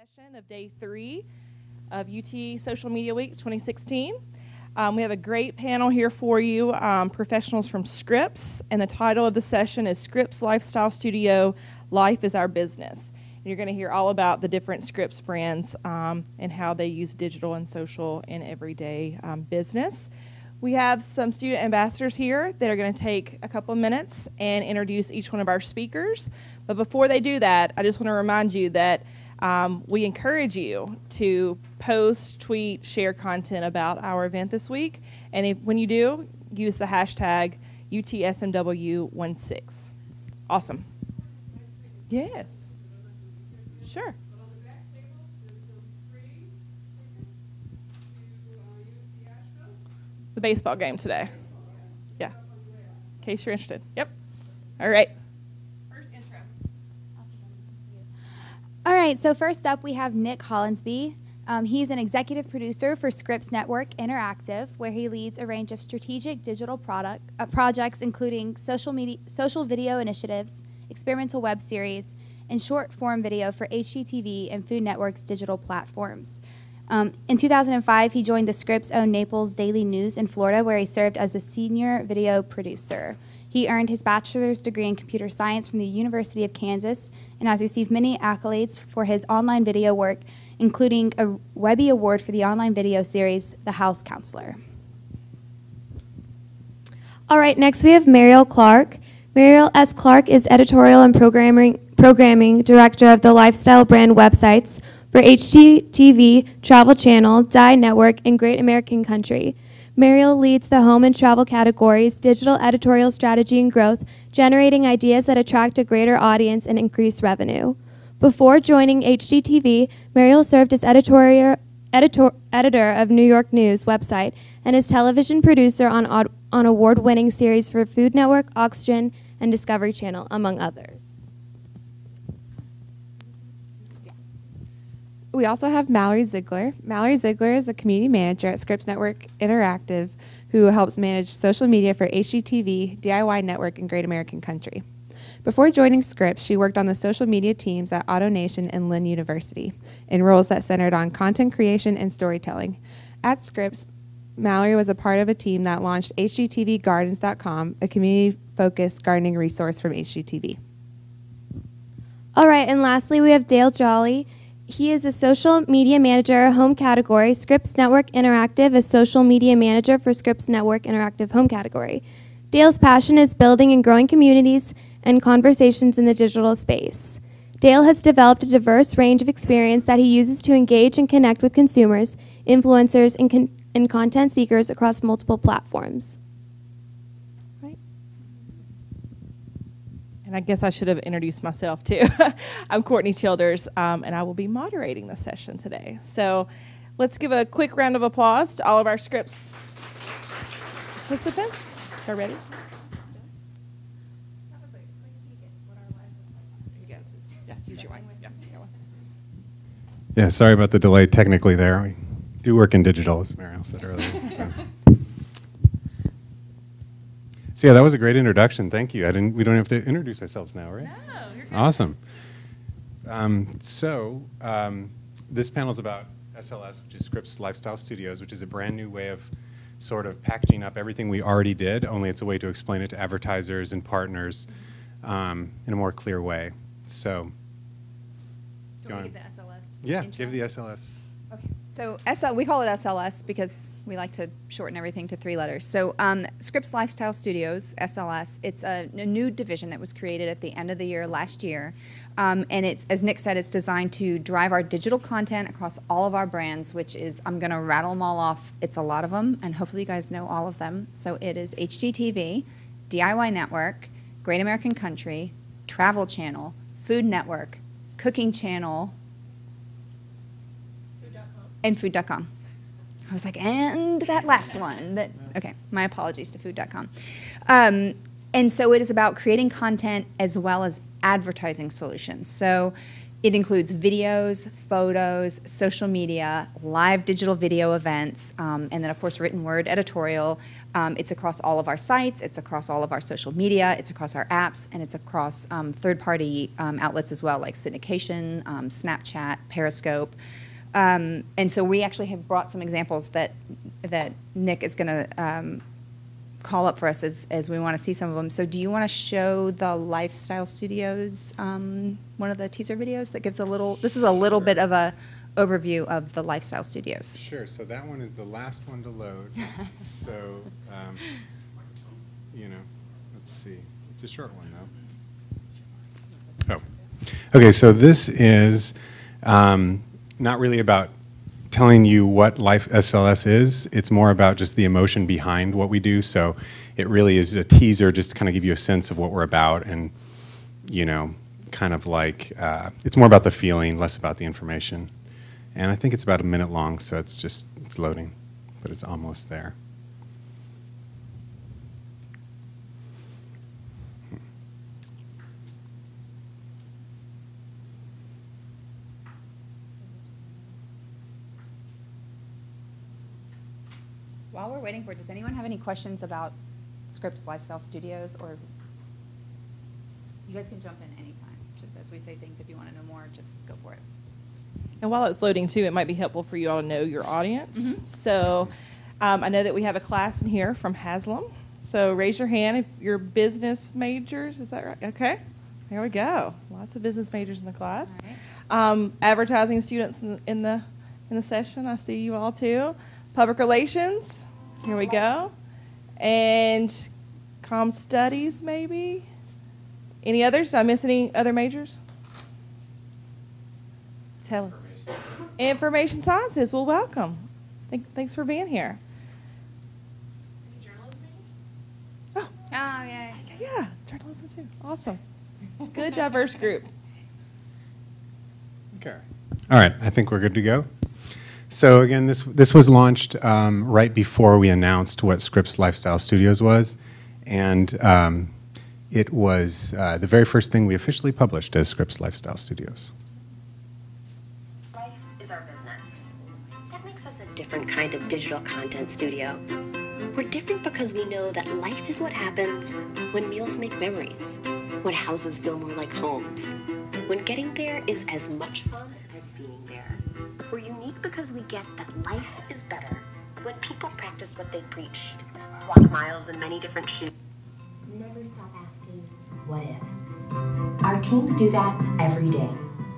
session of day three of UT Social Media Week 2016. Um, we have a great panel here for you, um, professionals from Scripps, and the title of the session is Scripps Lifestyle Studio Life is Our Business. And you're going to hear all about the different Scripps brands um, and how they use digital and social in everyday um, business. We have some student ambassadors here that are going to take a couple of minutes and introduce each one of our speakers. But before they do that, I just want to remind you that um, we encourage you to post, tweet, share content about our event this week. And if, when you do, use the hashtag UTSMW16. Awesome. Yes. Sure. The baseball game today. Yeah. In case you're interested. Yep. All right. All right, so first up we have Nick Hollensbe. Um, he's an executive producer for Scripps Network Interactive, where he leads a range of strategic digital product uh, projects, including social media, social video initiatives, experimental web series, and short form video for HGTV and Food Network's digital platforms. Um, in 2005, he joined the Scripps owned Naples Daily News in Florida, where he served as the senior video producer. He earned his bachelor's degree in computer science from the University of Kansas and has received many accolades for his online video work, including a Webby Award for the online video series The House Counselor. All right, next we have Mariel Clark. Mariel S. Clark is editorial and programming, programming director of the lifestyle brand websites for HGTV, Travel Channel, DIY Network, and Great American Country. Mariel leads the home and travel categories, digital editorial strategy and growth, generating ideas that attract a greater audience and increase revenue. Before joining HGTV, Mariel served as editor, editor of New York News website and as television producer on, on award-winning series for Food Network, Oxygen, and Discovery Channel, among others. We also have Mallory Ziglar. Mallory Ziglar is a community manager at Scripps Network Interactive who helps manage social media for HGTV, DIY Network, and Great American Country. Before joining Scripps, she worked on the social media teams at AutoNation and Lynn University in roles that centered on content creation and storytelling. At Scripps, Mallory was a part of a team that launched HGTVGardens.com, a community focused gardening resource from HGTV. All right, and lastly, we have Dale Jolley. He is a social media manager, home category, Scripps Network Interactive, a social media manager for Scripps Network Interactive home category. Dale's passion is building and growing communities and conversations in the digital space. Dale has developed a diverse range of experience that he uses to engage and connect with consumers, influencers, and, con and content seekers across multiple platforms. And I guess I should have introduced myself too. I'm Courtney Childers, um, and I will be moderating the session today. So let's give a quick round of applause to all of our Scripps participants. Are ready? Yeah, sorry about the delay technically there. We do work in digital, as Mariel said earlier. So. So yeah, that was a great introduction. Thank you. I didn't. We don't have to introduce ourselves now, right? No, you're good. Awesome. Um, so um, this panel is about SLS, which is Scripps Lifestyle Studios, which is a brand new way of sort of packaging up everything we already did. Only it's a way to explain it to advertisers and partners um, in a more clear way. So. Do you want to give the SLS? Yeah, intro? give the SLS. So SL, we call it SLS because we like to shorten everything to three letters. So um, Scripps Lifestyle Studios, SLS, it's a, a, new division that was created at the end of the year last year. Um, and it's, as Nick said, it's designed to drive our digital content across all of our brands, which is, I'm going to rattle them all off. It's a lot of them, and hopefully you guys know all of them. So it is HGTV, DIY Network, Great American Country, Travel Channel, Food Network, Cooking Channel, and food.com. I was like, and that last one. But, okay, my apologies to food.com. Um, and so it is about creating content as well as advertising solutions. So it includes videos, photos, social media, live digital video events, um, and then, of course, written word editorial. Um, it's across all of our sites, it's across all of our social media, it's across our apps, and it's across um, third party um, outlets as well, like syndication, um, Snapchat, Periscope. Um, and so we actually have brought some examples that, that Nick is going to call up for us as, as we want to see some of them. So, do you want to show the Lifestyle Studios um, one of the teaser videos that gives a little? This is a little Sure. bit of a overview of the Lifestyle Studios. Sure, so that one is the last one to load. So, um, you know, let's see. It's a short one, though. Oh. Okay, so this is um, not really about telling you what Life SLS is. It's more about just the emotion behind what we do. So it really is a teaser just to kind of give you a sense of what we're about and, you know, kind of like, uh, it's more about the feeling, less about the information. And I think it's about a minute long, so it's just, it's loading, but it's almost there. While we're waiting for it, does anyone have any questions about Scripps Lifestyle Studios or you guys can jump in anytime, just as we say things. If you want to know more, just go for it. And while it's loading too, it might be helpful for you all to know your audience. Mhm. So um, I know that we have a class in here from Haslam. So raise your hand if you're business majors. Is that right? Okay. There we go. Lots of business majors in the class. Right. Um, advertising students in, in the in the session. I see you all too. Public relations. Here we go. And com studies maybe. Any others? Did I miss any other majors? Tell us. Information sciences. Well, welcome. Thank, thanks for being here. Oh, Oh, yeah. yeah, journalism too. Awesome. Good diverse group. Okay. All right, I think we're good to go. So again, this this was launched um, right before we announced what Scripps Lifestyle Studios was, and um, it was uh, the very first thing we officially published as Scripps Lifestyle Studios. Life is our business. That makes us a different kind of digital content studio. We're different because we know that life is what happens when meals make memories, when houses feel more like homes, when getting there is as much fun as being. We're unique because we get that life is better when people practice what they preach, walk miles in many different shoes. Never stop asking, what if? Our teams do that every day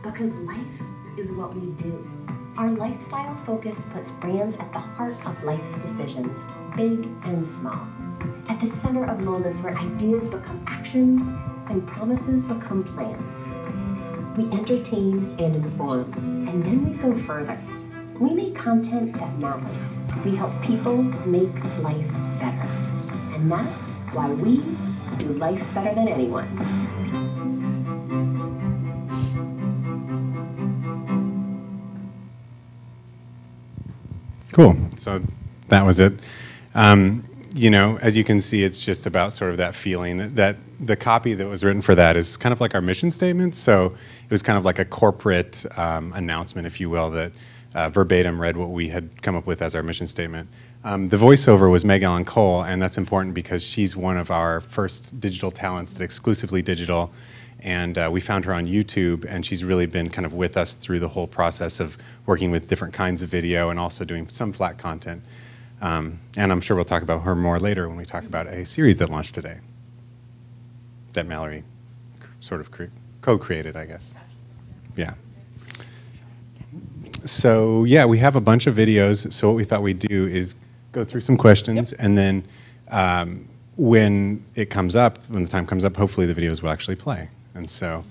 because life is what we do. Our lifestyle focus puts brands at the heart of life's decisions, big and small. At the center of moments where ideas become actions and promises become plans. We entertain and inform, and then we go further. We make content that matters. We help people make life better. And that's why we do life better than anyone. Cool. So that was it. Um, you know, as you can see, it's just about sort of that feeling that, that the copy that was written for that is kind of like our mission statement. So it was kind of like a corporate um, announcement, if you will, that uh, verbatim read what we had come up with as our mission statement. Um, the voiceover was Meg Ellen Cole, and that's important because she's one of our first digital talents that exclusively digital. And uh, we found her on YouTube, and she's really been kind of with us through the whole process of working with different kinds of video and also doing some flat content. Um, and I'm sure we'll talk about her more later when we talk about a series that launched today that Mallory sort of cre- co-created, I guess. Yeah. So yeah, we have a bunch of videos. So what we thought we'd do is go through some questions, and then um, when it comes up, when the time comes up, hopefully the videos will actually play. And so,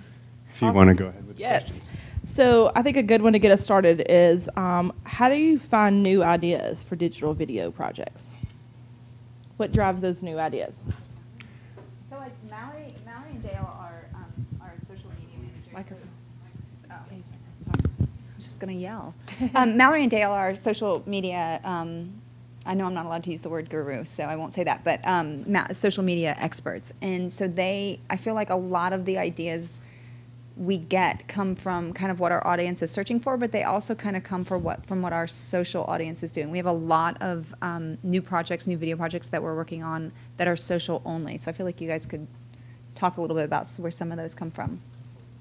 if you Awesome. want to go ahead with Yes. So I think a good one to get us started is um, how do you find new ideas for digital video projects? What drives those new ideas? So like Mallory, Mallory and Dale are um, our social media managers. Microphone. Oh. I was just gonna yell. um, Mallory and Dale are social media. Um, I know I'm not allowed to use the word guru, so I won't say that. But um, social media experts, and so they, I feel like a lot of the ideas we get come from kind of what our audience is searching for, but they also kind of come for what from what our social audience is doing. We have a lot of um, new projects, new video projects that we're working on that are social only. So I feel like you guys could talk a little bit about where some of those come from.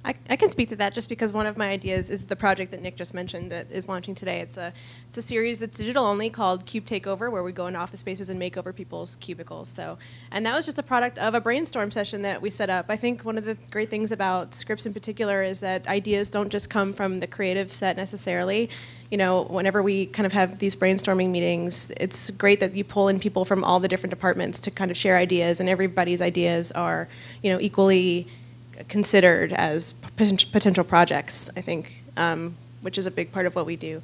I, I can speak to that just because one of my ideas is the project that Nick just mentioned that is launching today. It's a it's a series that's digital only called Cube Takeover, where we go into office spaces and make over people's cubicles. So, and that was just a product of a brainstorm session that we set up. I think one of the great things about Scripps in particular is that ideas don't just come from the creative set necessarily. You know, whenever we kind of have these brainstorming meetings, it's great that you pull in people from all the different departments to kind of share ideas, and everybody's ideas are, you know, equally considered as potential projects, I think, um, which is a big part of what we do.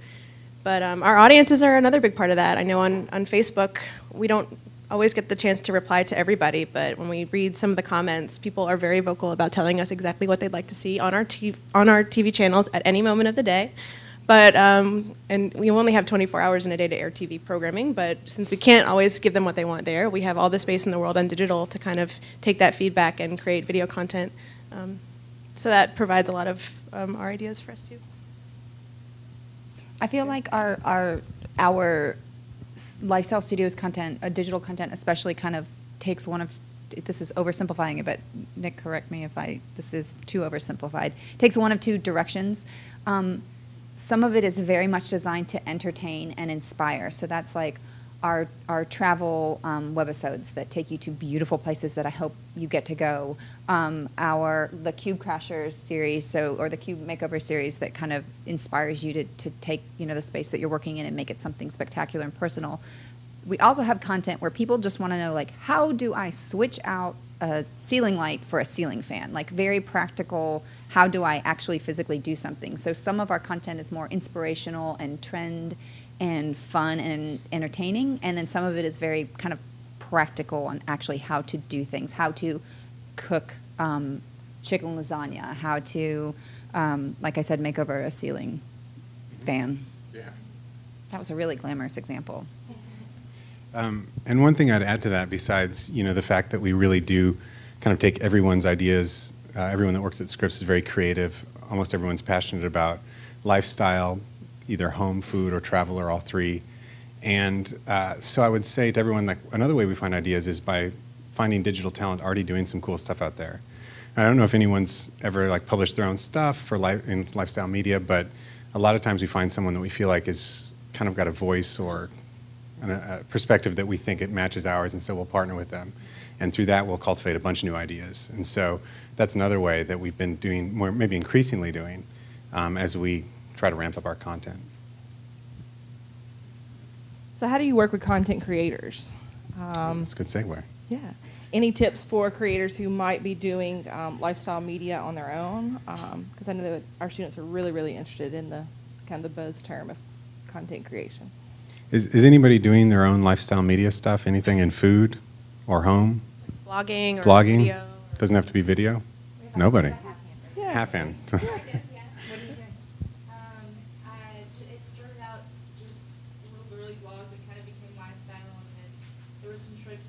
But um, our audiences are another big part of that. I know on, on Facebook, we don't always get the chance to reply to everybody, but when we read some of the comments, people are very vocal about telling us exactly what they'd like to see on our, TV, on our TV channels at any moment of the day. But, um, and we only have 24 hours in a day to air TV programming, but since we can't always give them what they want there, we have all the space in the world on digital to kind of take that feedback and create video content um, so that provides a lot of um, our ideas for us too. I feel like our our our lifestyle studios content, uh, digital content especially, kind of takes one of this is oversimplifying it, but Nick, correct me if I this is too oversimplified. Takes one of two directions. Um, some of it is very much designed to entertain and inspire. So that's like our, our travel um, webisodes that take you to beautiful places that I hope you get to go. Um, our the Cube Crashers series, so or the Cube Makeover series that kind of inspires you to, to take you know the space that you're working in and make it something spectacular and personal. We also have content where people just want to know like how do I switch out a ceiling light for a ceiling fan? Like very practical. How do I actually physically do something? So some of our content is more inspirational and trend and fun and entertaining, and then some of it is very kind of practical on actually how to do things, how to cook um, chicken lasagna, how to, um, like I said, make over a ceiling fan. Yeah. That was a really glamorous example. Um, and one thing I'd add to that, besides you know the fact that we really do kind of take everyone's ideas, uh, everyone that works at Scripps is very creative. Almost everyone's passionate about lifestyle, either home, food, or travel, or all three. And uh, so I would say to everyone, like another way we find ideas is by finding digital talent already doing some cool stuff out there. I don't know if anyone's ever like published their own stuff for life in lifestyle media, but a lot of times we find someone that we feel like is kind of got a voice or a perspective that we think it matches ours, and so we'll partner with them. And through that, we'll cultivate a bunch of new ideas. And so that's another way that we've been doing, more, maybe increasingly doing, um, as we try to ramp up our content. So, how do you work with content creators? Um, That's a good segue. Yeah. Any tips for creators who might be doing um, lifestyle media on their own? Because um, I know that our students are really, really interested in the kind of the buzz term of content creation. Is, is anybody doing their own lifestyle media stuff? Anything in food or home? Blogging or Blogging? video? Doesn't have to be video? Nobody. Half hand. Yeah,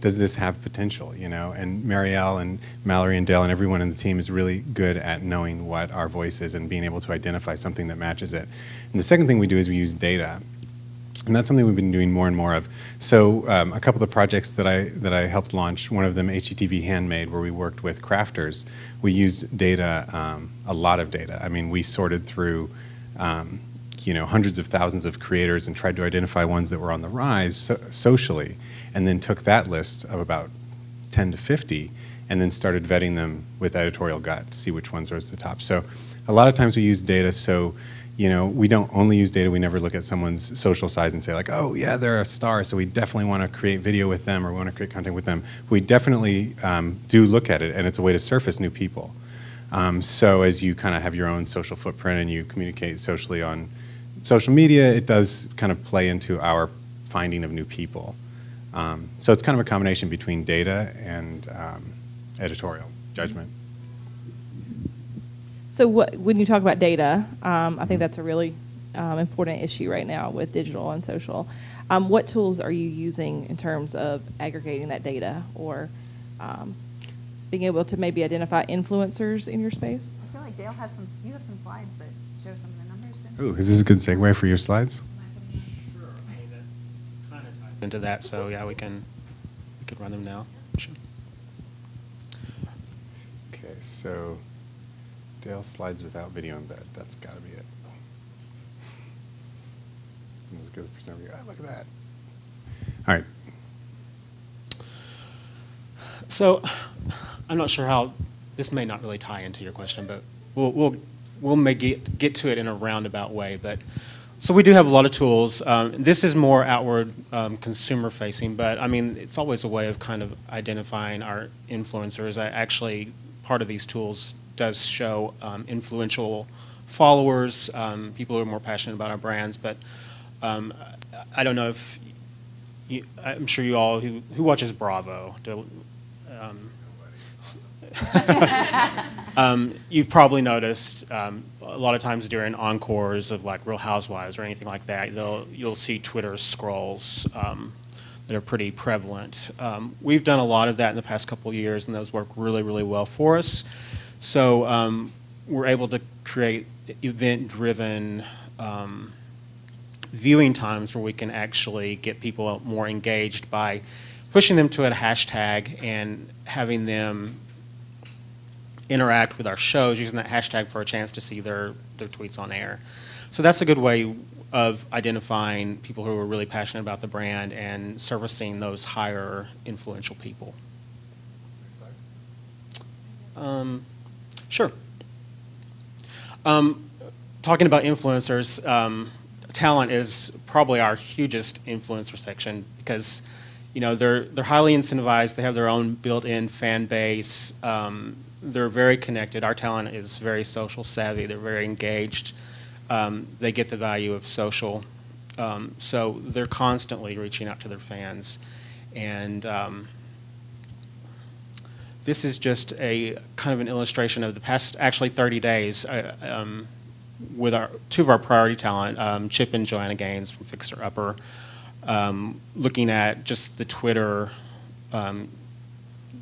does this have potential, you know? And Mariel and Mallory and Dale and everyone in the team is really good at knowing what our voice is and being able to identify something that matches it. And the second thing we do is we use data. And that's something we've been doing more and more of. So um, a couple of the projects that I that I helped launch, one of them HGTV Handmade, where we worked with crafters. We used data, um, a lot of data. I mean, we sorted through, um, you know, hundreds of thousands of creators and tried to identify ones that were on the rise so socially, and then took that list of about 10 to 50, and then started vetting them with editorial gut to see which ones are at the top. So a lot of times we use data so you know, we don't only use data, we never look at someone's social size and say like, oh yeah, they're a star, so we definitely want to create video with them or we want to create content with them. We definitely um, do look at it and it's a way to surface new people. Um, so as you kind of have your own social footprint and you communicate socially on social media, it does kind of play into our finding of new people. Um, so it's kind of a combination between data and um, editorial judgment. So what, when you talk about data, um, I think that's a really um, important issue right now with digital and social. Um, what tools are you using in terms of aggregating that data or um, being able to maybe identify influencers in your space? I feel like Dale has some, you have some slides that show some of the numbers. don't Ooh, is this a good segue for your slides? Sure. I mean, that kind of ties into that, so yeah, we can, we could run them now. Sure. Okay, so Dale slides without video embed. That's got to be it. Let's go to presenter view. Ah, look at that. All right. So, I'm not sure how, this may not really tie into your question, but we'll, we'll, we'll may get, get to it in a roundabout way. But, so we do have a lot of tools. Um, this is more outward um, consumer facing, but I mean, it's always a way of kind of identifying our influencers. I actually, part of these tools does show um, influential followers, um, people who are more passionate about our brands, but um, I don't know if, you, I'm sure you all, who, who watches Bravo? Do, um, you've probably noticed um, a lot of times during encores of like Real Housewives or anything like that, you'll see Twitter scrolls um, that are pretty prevalent. Um, we've done a lot of that in the past couple years, and those work really, really well for us. So um, we're able to create event-driven um, viewing times where we can actually get people more engaged by pushing them to a hashtag and having them interact with our shows using that hashtag for a chance to see their, their tweets on air. So that's a good way of identifying people who are really passionate about the brand and servicing those higher influential people. Um, sure. Um, talking about influencers, um, talent is probably our hugest influencer section because you know they're they're highly incentivized. They have their own built-in fan base. Um, they're very connected. Our talent is very social savvy. They're very engaged. Um, they get the value of social, um, so they're constantly reaching out to their fans, and um, this is just a kind of an illustration of the past actually 30 days. Uh, um, with our two of our priority talent, um, Chip and Joanna Gaines from Fixer Upper, um, looking at just the Twitter,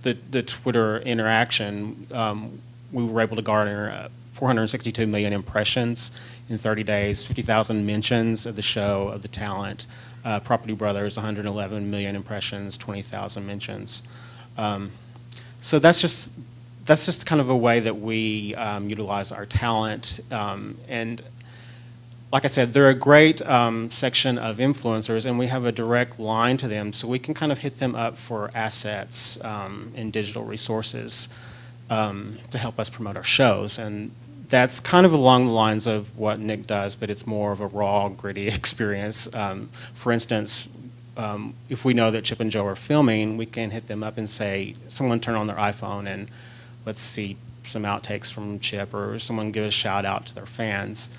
the the Twitter interaction, um, we were able to garner uh, 462 million impressions in 30 days, 50,000 mentions of the show of the talent. Uh, Property Brothers, 111 million impressions, 20,000 mentions. Um, so that's just that's just kind of a way that we um, utilize our talent. Um, and like I said, they're a great um, section of influencers, and we have a direct line to them, so we can kind of hit them up for assets um, and digital resources um, to help us promote our shows. And that's kind of along the lines of what Nick does, but it's more of a raw, gritty experience. Um, for instance, um, if we know that Chip and Jo are filming, we can hit them up and say, someone turn on their iPhone and let's see some outtakes from Chip or someone give a shout out to their fans.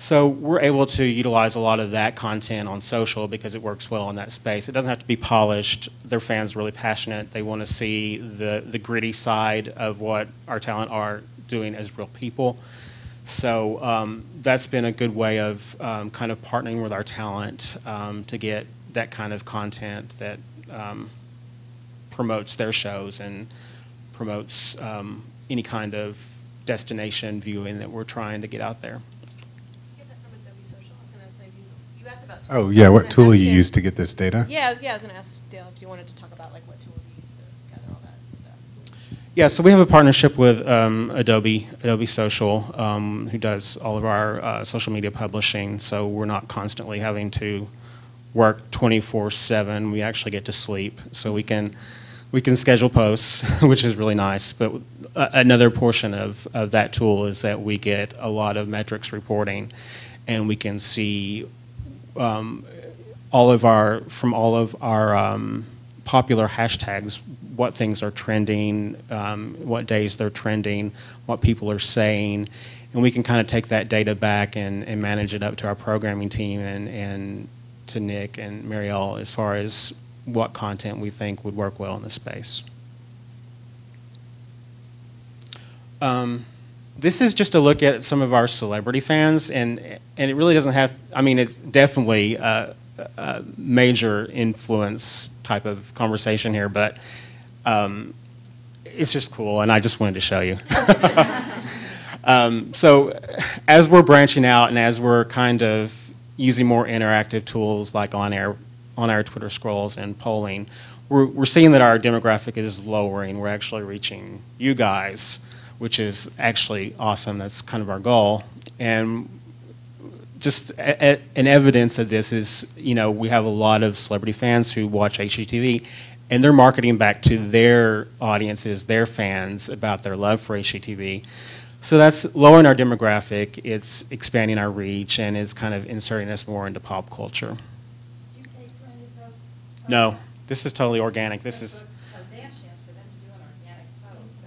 So we're able to utilize a lot of that content on social because it works well in that space. It doesn't have to be polished. Their fans are really passionate. They want to see the, the gritty side of what our talent are doing as real people. So um, that's been a good way of um, kind of partnering with our talent um, to get that kind of content that um, promotes their shows and promotes um, any kind of destination viewing that we're trying to get out there. Oh, yeah, what tool do you use to get this data? Yeah, yeah, I was going to ask Dale if you wanted to talk about like what tools you use to gather all that stuff. Yeah, so we have a partnership with um, Adobe, Adobe Social, um, who does all of our uh, social media publishing. So we're not constantly having to work 24/7. We actually get to sleep, so we can we can schedule posts, which is really nice. But uh, another portion of, of that tool is that we get a lot of metrics reporting, and we can see um, all of our from all of our um, popular hashtags what things are trending, um, what days they're trending, what people are saying, and we can kind of take that data back and, and manage it up to our programming team and, and to Nick and Mariel as far as what content we think would work well in the space. Um, this is just a look at some of our celebrity fans, and and it really doesn't have. I mean, it's definitely a, a major influence type of conversation here, but um, it's just cool, and I just wanted to show you. um, so, as we're branching out and as we're kind of using more interactive tools like on air on our Twitter scrolls and polling, we're, we're seeing that our demographic is lowering. We're actually reaching you guys which is actually awesome. That's kind of our goal. And just a, a, an evidence of this is, you know, we have a lot of celebrity fans who watch HGTV, and they're marketing back to their audiences, their fans, about their love for HGTV. So that's lowering our demographic, it's expanding our reach, and it's kind of inserting us more into pop culture. No, this is totally organic. This is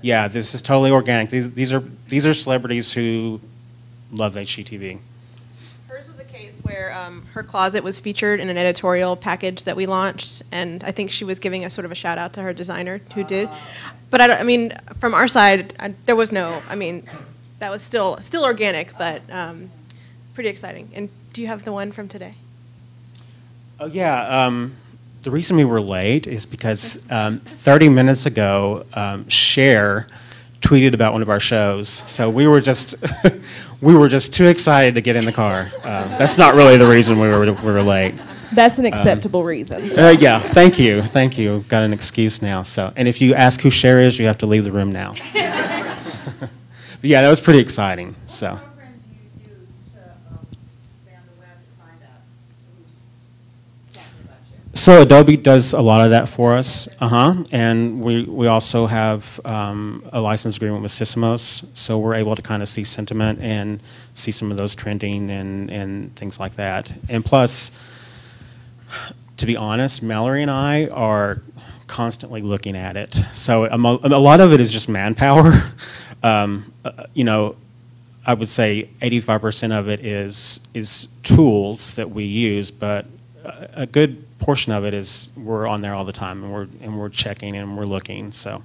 yeah, this is totally organic. These, these are these are celebrities who love HGTV. Hers was a case where um, her closet was featured in an editorial package that we launched, and I think she was giving a sort of a shout out to her designer who did. But I, I mean, from our side, I, there was no. I mean, that was still still organic, but um, pretty exciting. And do you have the one from today? Oh yeah. Um, the reason we were late is because um, 30 minutes ago, um, Cher tweeted about one of our shows. So we were just we were just too excited to get in the car. Uh, that's not really the reason we were we were late. That's an acceptable um, reason. So. Uh, yeah, thank you, thank you. Got an excuse now. So, and if you ask who Cher is, you have to leave the room now. but yeah, that was pretty exciting. So. So Adobe does a lot of that for us, uh-huh, and we, we also have um, a license agreement with Sysomos, so we're able to kind of see sentiment and see some of those trending and, and things like that. And plus, to be honest, Mallory and I are constantly looking at it. So a, a lot of it is just manpower. um, uh, you know, I would say 85% of it is is tools that we use, but a good portion of it is we're on there all the time and we're and we're checking and we're looking. So,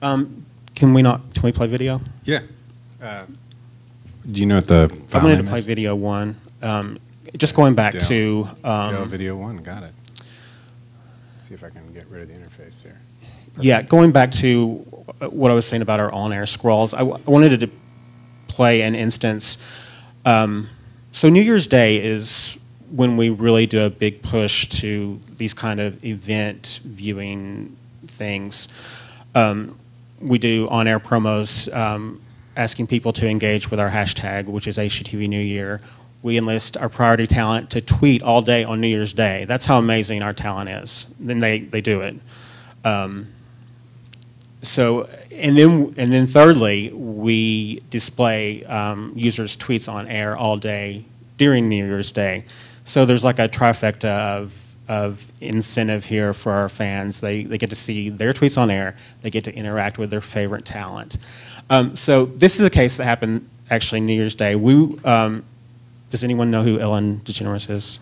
um, can we not? Can we play video? Yeah. Uh, do you know what the? I wanted to play is? video one. Um, just going back to um, video one. Got it. Let's see if I can get rid of the interface there. Perfect. Yeah, going back to what I was saying about our on-air scrolls, I, wanted to play an instance. Um, so New Year's Day is when we really do a big push to these kind of event viewing things. Um, we do on-air promos um, asking people to engage with our hashtag, which is HGTV New Year. We enlist our priority talent to tweet all day on New Year's Day. That's how amazing our talent is. Then they, they do it. Um, so, and then, and then thirdly, we display um, users' tweets on air all day during New Year's Day. So there's like a trifecta of, of incentive here for our fans. They, they get to see their tweets on air, they get to interact with their favorite talent. Um, so this is a case that happened actually New Year's Day. We, um, does anyone know who Ellen DeGeneres is?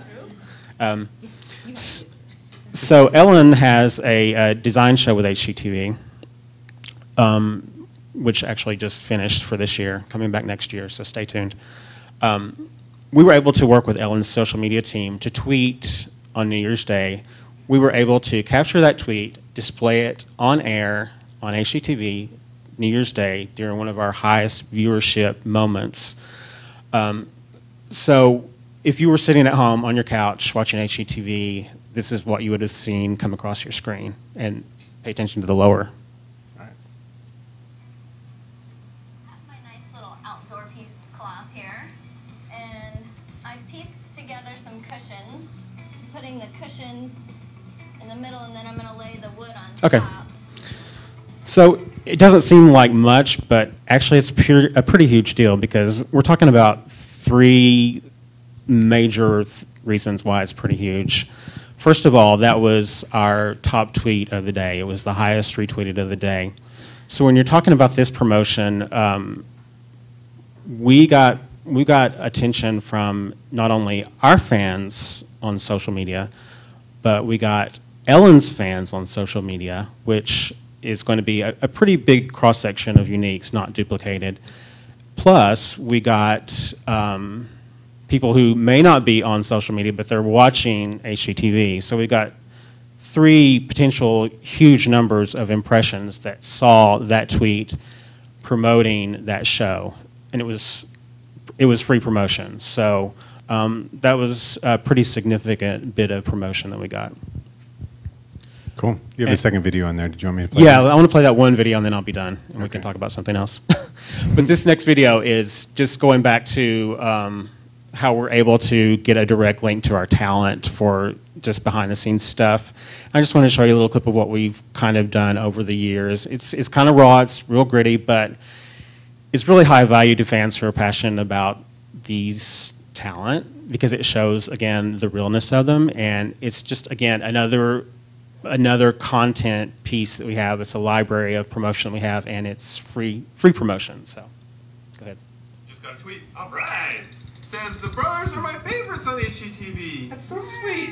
um, so Ellen has a, design show with HGTV, um, which actually just finished for this year, coming back next year, so stay tuned. Um, we were able to work with Ellen's social media team to tweet on New Year's Day. We were able to capture that tweet, display it on air on HGTV New Year's Day during one of our highest viewership moments. Um, so if you were sitting at home on your couch watching HGTV, this is what you would have seen come across your screen. And pay attention to the lower Okay. So it doesn't seem like much, but actually it's pure, a pretty huge deal because we're talking about three major th reasons why it's pretty huge. First of all, that was our top tweet of the day. It was the highest retweeted of the day. So when you're talking about this promotion, um, we got we got attention from not only our fans on social media, but we got Ellen's fans on social media, which is going to be a, a pretty big cross section of uniques, not duplicated. Plus, we got um, people who may not be on social media, but they're watching HGTV. So we got three potential huge numbers of impressions that saw that tweet promoting that show, and it was it was free promotion. So um, that was a pretty significant bit of promotion that we got. Cool. You have a second video on there. Did you want me to play? Yeah, that? I want to play that one video and then I'll be done and we can talk about something else. but this next video is just going back to um, how we're able to get a direct link to our talent for just behind the scenes stuff. I just want to show you a little clip of what we've kind of done over the years. It's, it's kind of raw, it's real gritty, but it's really high value to fans who are passionate about these talent because it shows again the realness of them and it's just again another another content piece that we have it's a library of promotion that we have and it's free free promotion so go ahead Just got a tweet. All right. Says the brothers are my favorites on HGTV. That's so sweet.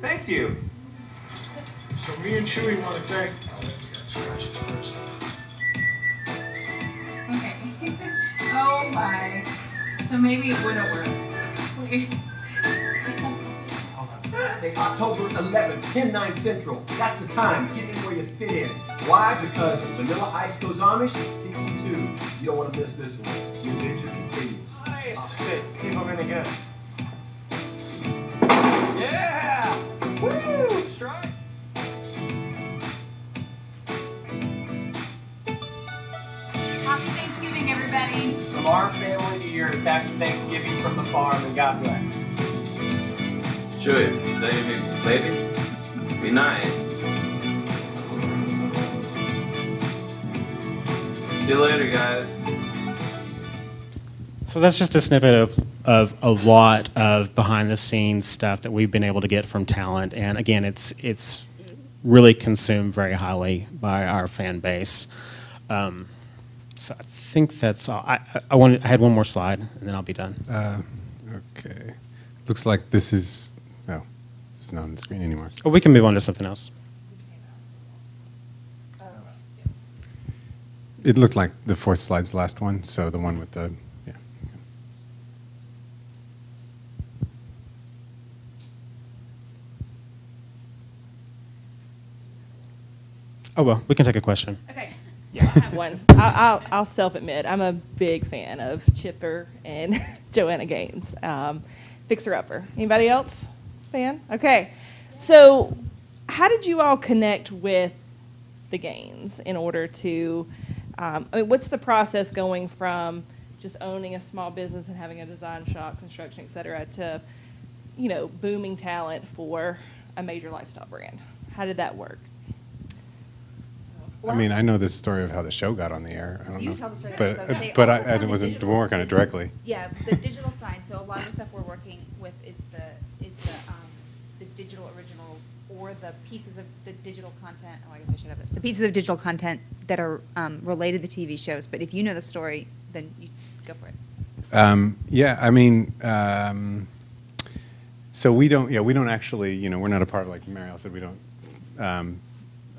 Thank you. So me and Chewy want to thank. I'll let you guys scratch it first. Okay. oh my. So maybe it wouldn't work. Okay. Hey, October 11th, 10 9 Central. That's the time. Get in where you fit in. Why? Because Vanilla Ice Goes Amish, season 2. You don't want to miss this one. The adventure continues. Nice. Okay, see if I'm any good. Yeah! Woo! Strike. Happy Thanksgiving, everybody. From our family to yours, happy Thanksgiving from the farm, and God bless. Chewy, baby, baby, be nice. See you later, guys. so that's just a snippet of, of a lot of behind the scenes stuff that we've been able to get from talent and again it's it's really consumed very highly by our fan base um, so i think that's all i, I, I wanted, I had one more slide and then i'll be done Uh, okay. Looks like this is. No, it's not on the screen anymore. oh, we can move on to something else It looked like the fourth slide's the last one, so the one with the. Yeah. oh well we can take a question Okay. Yeah, I have one. I'll, I'll, I'll self-admit, I'm a big fan of Chipper and Joanna Gaines, um, Fixer Upper. Anybody else fan? Okay. So, how did you all connect with the Gaines in order to? Um, I mean, what's the process going from just owning a small business and having a design shop, construction, et cetera, to, you know, booming talent for a major lifestyle brand? How did that work? I mean, I know this story of how the show got on the air. I don't You know. tell the story, But, because I but I, I wasn't digital- to work on it directly. Yeah, the digital side. So a lot of the stuff we're working with is the is the um, the digital originals or the pieces of the digital content. Oh, I guess I should have this. The pieces of digital content that are um, related to the TV shows. But if you know the story, then you go for it. Um, yeah, I mean, um, so we don't. Yeah, we don't actually. You know, we're not a part of like Mariel said. We don't um,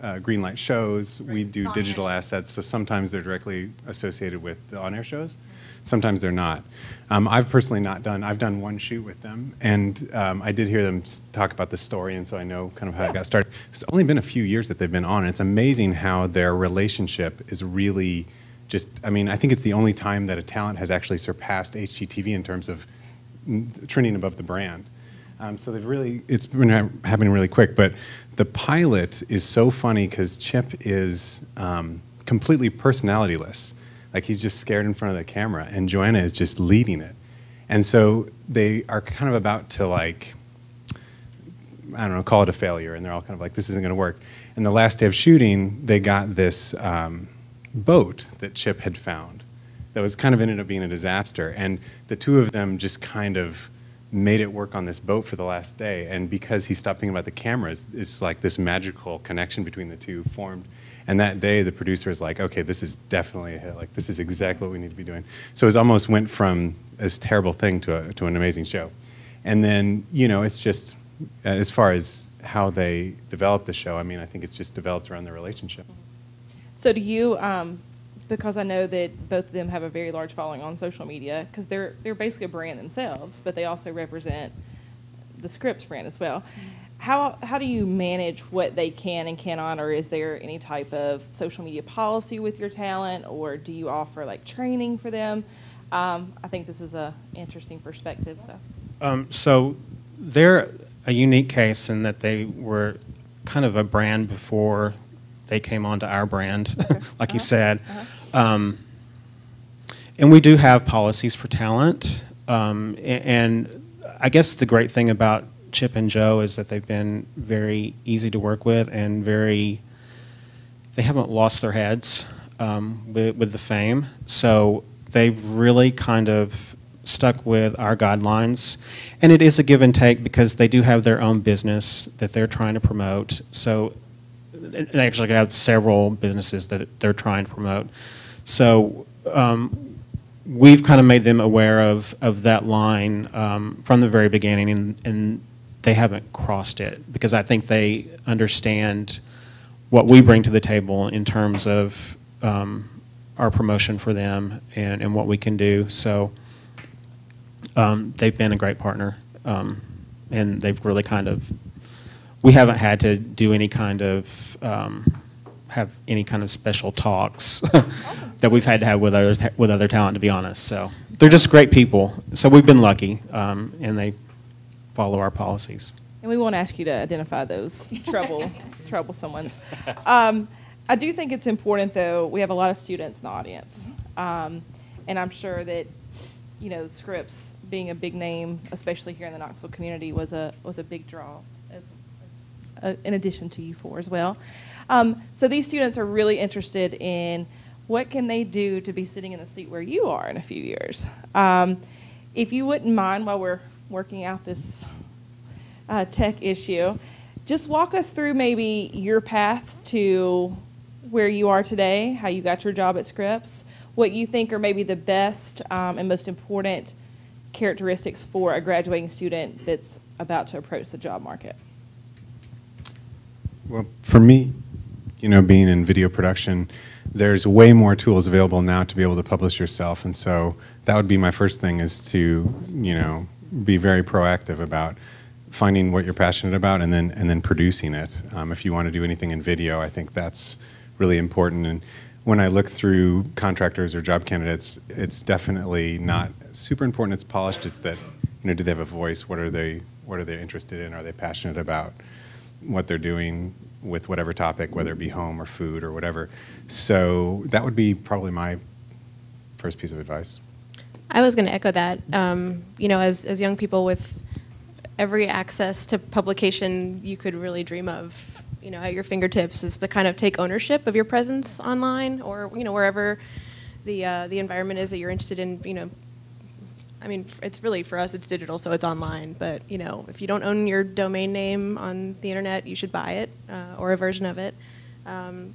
uh, greenlight shows. We do digital assets. So sometimes they're directly associated with the on-air shows. Sometimes they're not. Um, I've personally not done. I've done one shoot with them, and um, I did hear them talk about the story, and so I know kind of how it got started. It's only been a few years that they've been on, and it's amazing how their relationship is really just. I mean, I think it's the only time that a talent has actually surpassed HGTV in terms of trending above the brand. Um, so they've really, it's been ha- happening really quick. But the pilot is so funny because Chip is um, completely personalityless. Like he's just scared in front of the camera, and Joanna is just leading it. And so they are kind of about to like, I don't know, call it a failure, and they're all kind of like, this isn't going to work. And the last day of shooting, they got this um, boat that Chip had found that was kind of ended up being a disaster. And the two of them just kind of made it work on this boat for the last day. And because he stopped thinking about the cameras, it's like this magical connection between the two formed. And that day, the producer was like, okay, this is definitely a hit. Like, this is exactly what we need to be doing. So it almost went from this terrible thing to, a, to an amazing show. And then, you know, it's just, as far as how they developed the show, I mean, I think it's just developed around the relationship. So do you, um, because I know that both of them have a very large following on social media, because they're they're basically a brand themselves, but they also represent the Scripps brand as well. How how do you manage what they can and cannot, or is there any type of social media policy with your talent, or do you offer like training for them? Um, I think this is a interesting perspective. So. Um, so they're a unique case in that they were kind of a brand before they came onto our brand, like you said. Um, and we do have policies for talent. Um, a- and I guess the great thing about Chip and Joe is that they've been very easy to work with and very, they haven't lost their heads um, with, with the fame. So they've really kind of stuck with our guidelines. And it is a give and take because they do have their own business that they're trying to promote. So they actually have several businesses that they're trying to promote. So um, we've kind of made them aware of, of that line um, from the very beginning, and, and they haven't crossed it because I think they understand what we bring to the table in terms of um, our promotion for them and, and what we can do. So um, they've been a great partner, um, and they've really kind of we haven't had to do any kind of um, have any kind of special talks that we've had to have with other with other talent. To be honest, so they're just great people. So we've been lucky, um, and they follow our policies. And we won't ask you to identify those trouble, troublesome ones. Um, I do think it's important, though. We have a lot of students in the audience, um, and I'm sure that you know Scripps being a big name, especially here in the Knoxville community, was a was a big draw. As, uh, in addition to you four as well. Um, so these students are really interested in what can they do to be sitting in the seat where you are in a few years. Um, if you wouldn't mind, while we're working out this uh, tech issue, just walk us through maybe your path to where you are today, how you got your job at Scripps, what you think are maybe the best um, and most important characteristics for a graduating student that's about to approach the job market. Well, for me, you know, being in video production, there's way more tools available now to be able to publish yourself, and so that would be my first thing is to, you know, be very proactive about finding what you're passionate about and then and then producing it. Um, if you want to do anything in video, I think that's really important. And when I look through contractors or job candidates, it's definitely not super important. It's polished. It's that you know, do they have a voice? What are they What are they interested in? Are they passionate about? what they're doing with whatever topic, whether it be home or food or whatever. So that would be probably my first piece of advice. I was going to echo that. Um, you know, as, as young people with every access to publication you could really dream of, you know, at your fingertips, is to kind of take ownership of your presence online or you know wherever the uh, the environment is that you're interested in. You know, I mean, it's really for us, it's digital, so it's online. But you know, if you don't own your domain name on the internet, you should buy it uh, or a version of it. Um,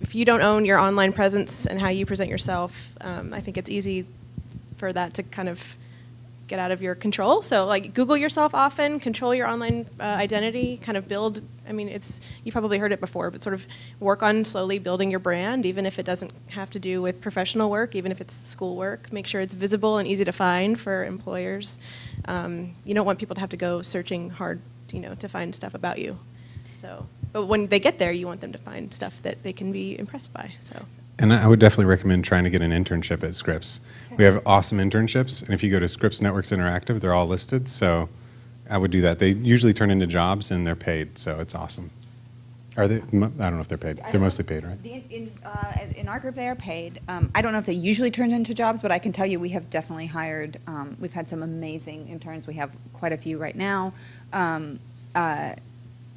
if you don't own your online presence and how you present yourself, um, I think it's easy for that to kind of get out of your control. So like Google yourself often, control your online uh, identity, kind of build. I mean, it's you probably heard it before, but sort of work on slowly building your brand, even if it doesn't have to do with professional work, even if it's school work. Make sure it's visible and easy to find for employers. Um, you don't want people to have to go searching hard, you know, to find stuff about you. So, but when they get there, you want them to find stuff that they can be impressed by. So. And I would definitely recommend trying to get an internship at Scripps. We have awesome internships, and if you go to Scripps Networks Interactive, they're all listed. So I would do that. They usually turn into jobs, and they're paid, so it's awesome. Are they? I don't know if they're paid. They're mostly paid, right? In, in, uh, in our group, they are paid. Um, I don't know if they usually turn into jobs, but I can tell you we have definitely hired. Um, we've had some amazing interns. We have quite a few right now, um, uh,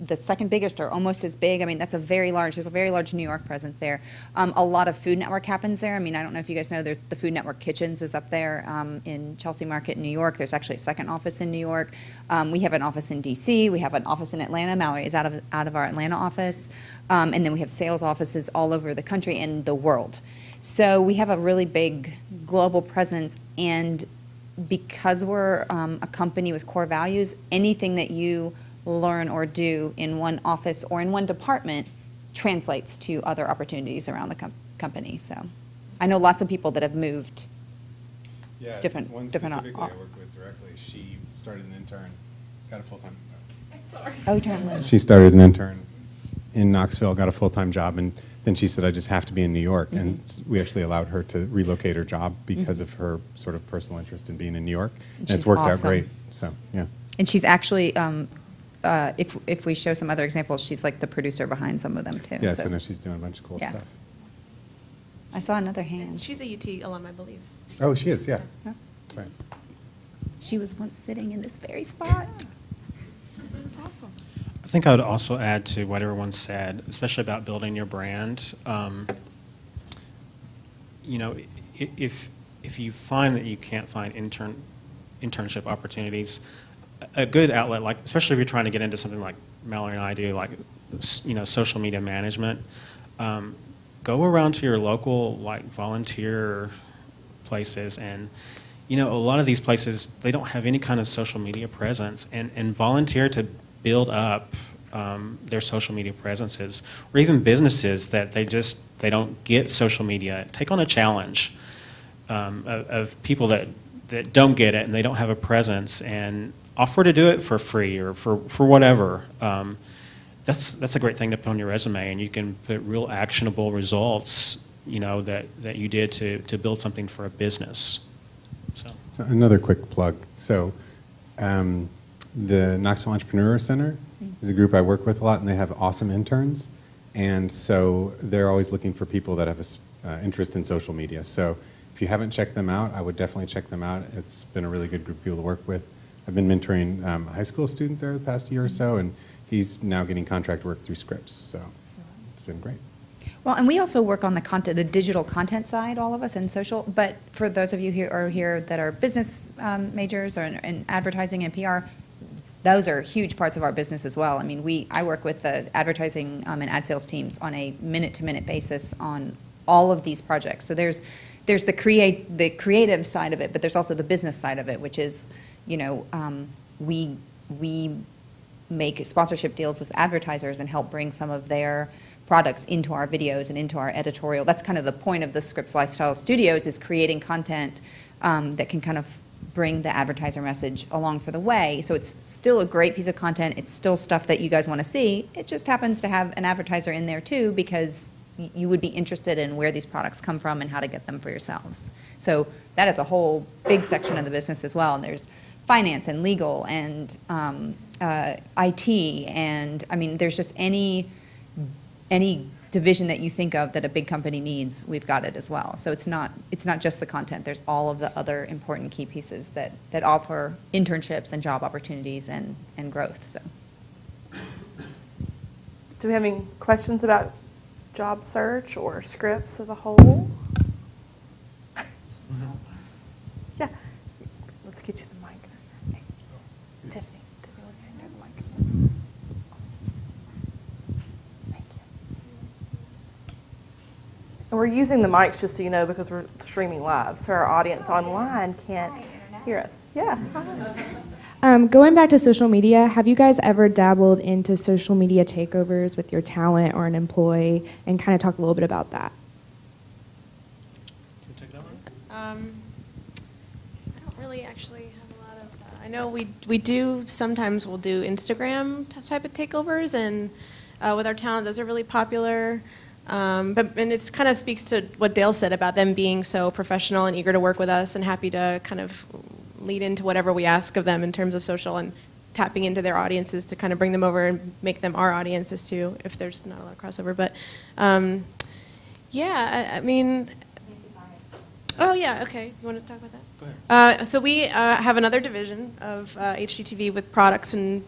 the second biggest or almost as big. I mean, that's a very large, there's a very large New York presence there. Um, a lot of Food Network happens there. I mean, I don't know if you guys know, there's the Food Network Kitchens is up there um, in Chelsea Market, in New York. There's actually a second office in New York. Um, we have an office in DC. We have an office in Atlanta. Mallory is out of, out of our Atlanta office. Um, and then we have sales offices all over the country and the world. So we have a really big global presence and because we're um, a company with core values, anything that you learn or do in one office or in one department translates to other opportunities around the com- company. So I know lots of people that have moved Yeah, different, one different. specifically I work with directly, she started as an intern, got a full-time. Oh, you turned left. She started as an intern in Knoxville, got a full-time job, and then she said, I just have to be in New York. And Mhm. s- we actually allowed her to relocate her job because Mhm. of her sort of personal interest in being in New York. And And it's worked out great, so, yeah. And she's actually, um, uh, if, if we show some other examples, she's like the producer behind some of them too. Yeah, so now she's doing a bunch of cool Yeah. stuff. I saw another hand. She's a UT alum, I believe. Oh, she is, yeah. Yeah. That's right. She was once sitting in this very spot. I think I would also add to what everyone said, especially about building your brand. Um, you know, if if you find that you can't find intern internship opportunities, a good outlet, like especially if you're trying to get into something like Mallory and I do, like you know, social media management, um, go around to your local like volunteer places and you know a lot of these places they don't have any kind of social media presence and, and volunteer to build up um, their social media presences or even businesses that they just they don't get social media. Take on a challenge um, of, of people that that don't get it and they don't have a presence and offer to do it for free or for, for whatever um, that's that's a great thing to put on your resume and you can put real actionable results you know that, that you did to, to build something for a business so So another quick plug. So um, the Knoxville Entrepreneur Center is a group I work with a lot, and they have awesome interns. And so they're always looking for people that have an uh, interest in social media. So if you haven't checked them out, I would definitely check them out. It's been a really good group of people to work with. I've been mentoring um, a high school student there the past year or so, and he's now getting contract work through Scripps. So it's been great. Well, and we also work on the content, the digital content side, all of us, and social. But for those of you who are here that are business um, majors or in, in advertising and PR, those are huge parts of our business as well. I mean, we I work with the advertising um, and ad sales teams on a minute-to-minute basis on all of these projects. So there's there's the create the creative side of it, but there's also the business side of it, which is, you know, um, we we make sponsorship deals with advertisers and help bring some of their products into our videos and into our editorial. That's kind of the point of the Scripps Lifestyle Studios is creating content um, that can kind of bring the advertiser message along for the way. So it's still a great piece of content. It's still stuff that you guys want to see. It just happens to have an advertiser in there too because you would be interested in where these products come from and how to get them for yourselves. So that is a whole big section of the business as well. And there's finance and legal and um, uh, IT and I mean, there's just any any division that you think of that a big company needs, we've got it as well. So it's not it's not just the content. There's all of the other important key pieces that that offer internships and job opportunities and and growth. So Do we have any questions about job search or Scripps as a whole? Yeah, let's get you the mic. Hey, Tiffany, Tiffany, look at her, the mic. Thank you. And we're using the mics, just so you know, because we're streaming live, so our audience online can't hear us. Yeah. Um, going back to social media, have you guys ever dabbled into social media takeovers with your talent or an employee and kind of talk a little bit about that? Um, I don't really actually have a lot of. Uh, I know we we do sometimes we'll do Instagram t- type of takeovers, and uh, with our talent, those are really popular. Um, but and it kind of speaks to what Dale said about them being so professional and eager to work with us, and happy to kind of lead into whatever we ask of them in terms of social and tapping into their audiences to kind of bring them over and make them our audiences too, if there's not a lot of crossover. But um, Yeah, I, I mean, oh yeah, okay. You want to talk about that? Go ahead. Uh, so we uh, have another division of uh, HGTV with products and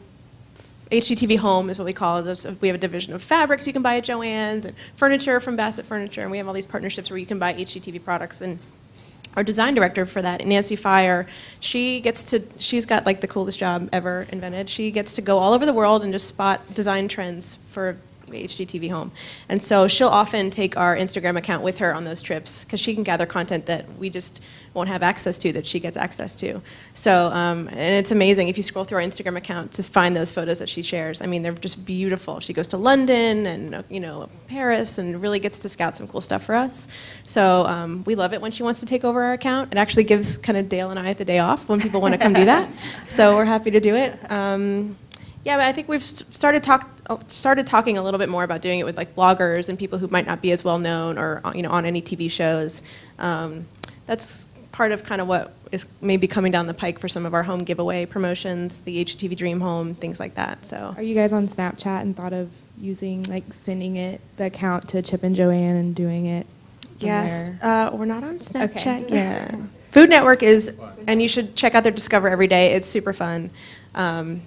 HGTV Home is what we call. There's- We have a division of fabrics you can buy at Joann's and furniture from Bassett Furniture, and we have all these partnerships where you can buy HGTV products. And our design director for that, Nancy Fire, she gets to, she's got like the coolest job ever invented. She gets to go all over the world and just spot design trends for HGTV Home. And so she'll often take our Instagram account with her on those trips because she can gather content that we just won't have access to that she gets access to. So, um, and it's amazing if you scroll through our Instagram account to find those photos that she shares. I mean, they're just beautiful. She goes to London and, you know, Paris and really gets to scout some cool stuff for us. So um, we love it when she wants to take over our account. It actually gives kind of Dale and I the day off when people want to come do that. So we're happy to do it. Um, yeah, but I think we've started talk uh, started talking a little bit more about doing it with like bloggers and people who might not be as well known or uh, you know on any TV shows. Um, that's part of kind of what is maybe coming down the pike for some of our home giveaway promotions, the HGTV Dream Home, things like that. So Are you guys on Snapchat and thought of using like sending it the account to Chip and Joanne and doing it? yes, uh, we're not on Snapchat Okay. yet. Food Network is, and you should check out their Discover every day. It's super fun. Um,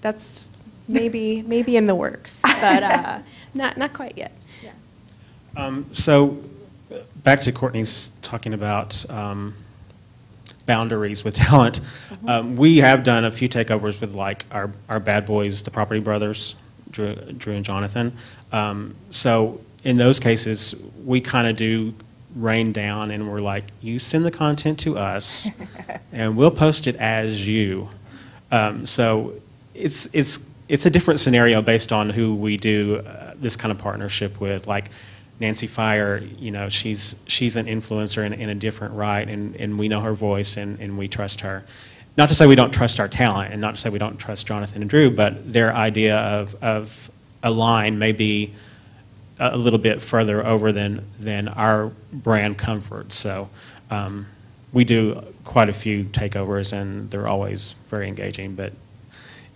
that's maybe maybe in the works, but uh, not not quite yet. Um, so, back to Courtney's talking about um, boundaries with talent. Um, we have done a few takeovers with like our, our bad boys, the Property Brothers, Drew, Drew and Jonathan. Um, so, in those cases, we kind of do rain down and we're like, you send the content to us and we'll post it as you. Um, so, it's, it's, it's a different scenario based on who we do uh, this kind of partnership with. Like Nancy Fire, you know, she's, she's an influencer in, in a different right, and, and we know her voice and, and we trust her. Not to say we don't trust our talent, and not to say we don't trust Jonathan and Drew, but their idea of, of a line may be a little bit further over than, than our brand comfort. So um, we do quite a few takeovers, and they're always very engaging, but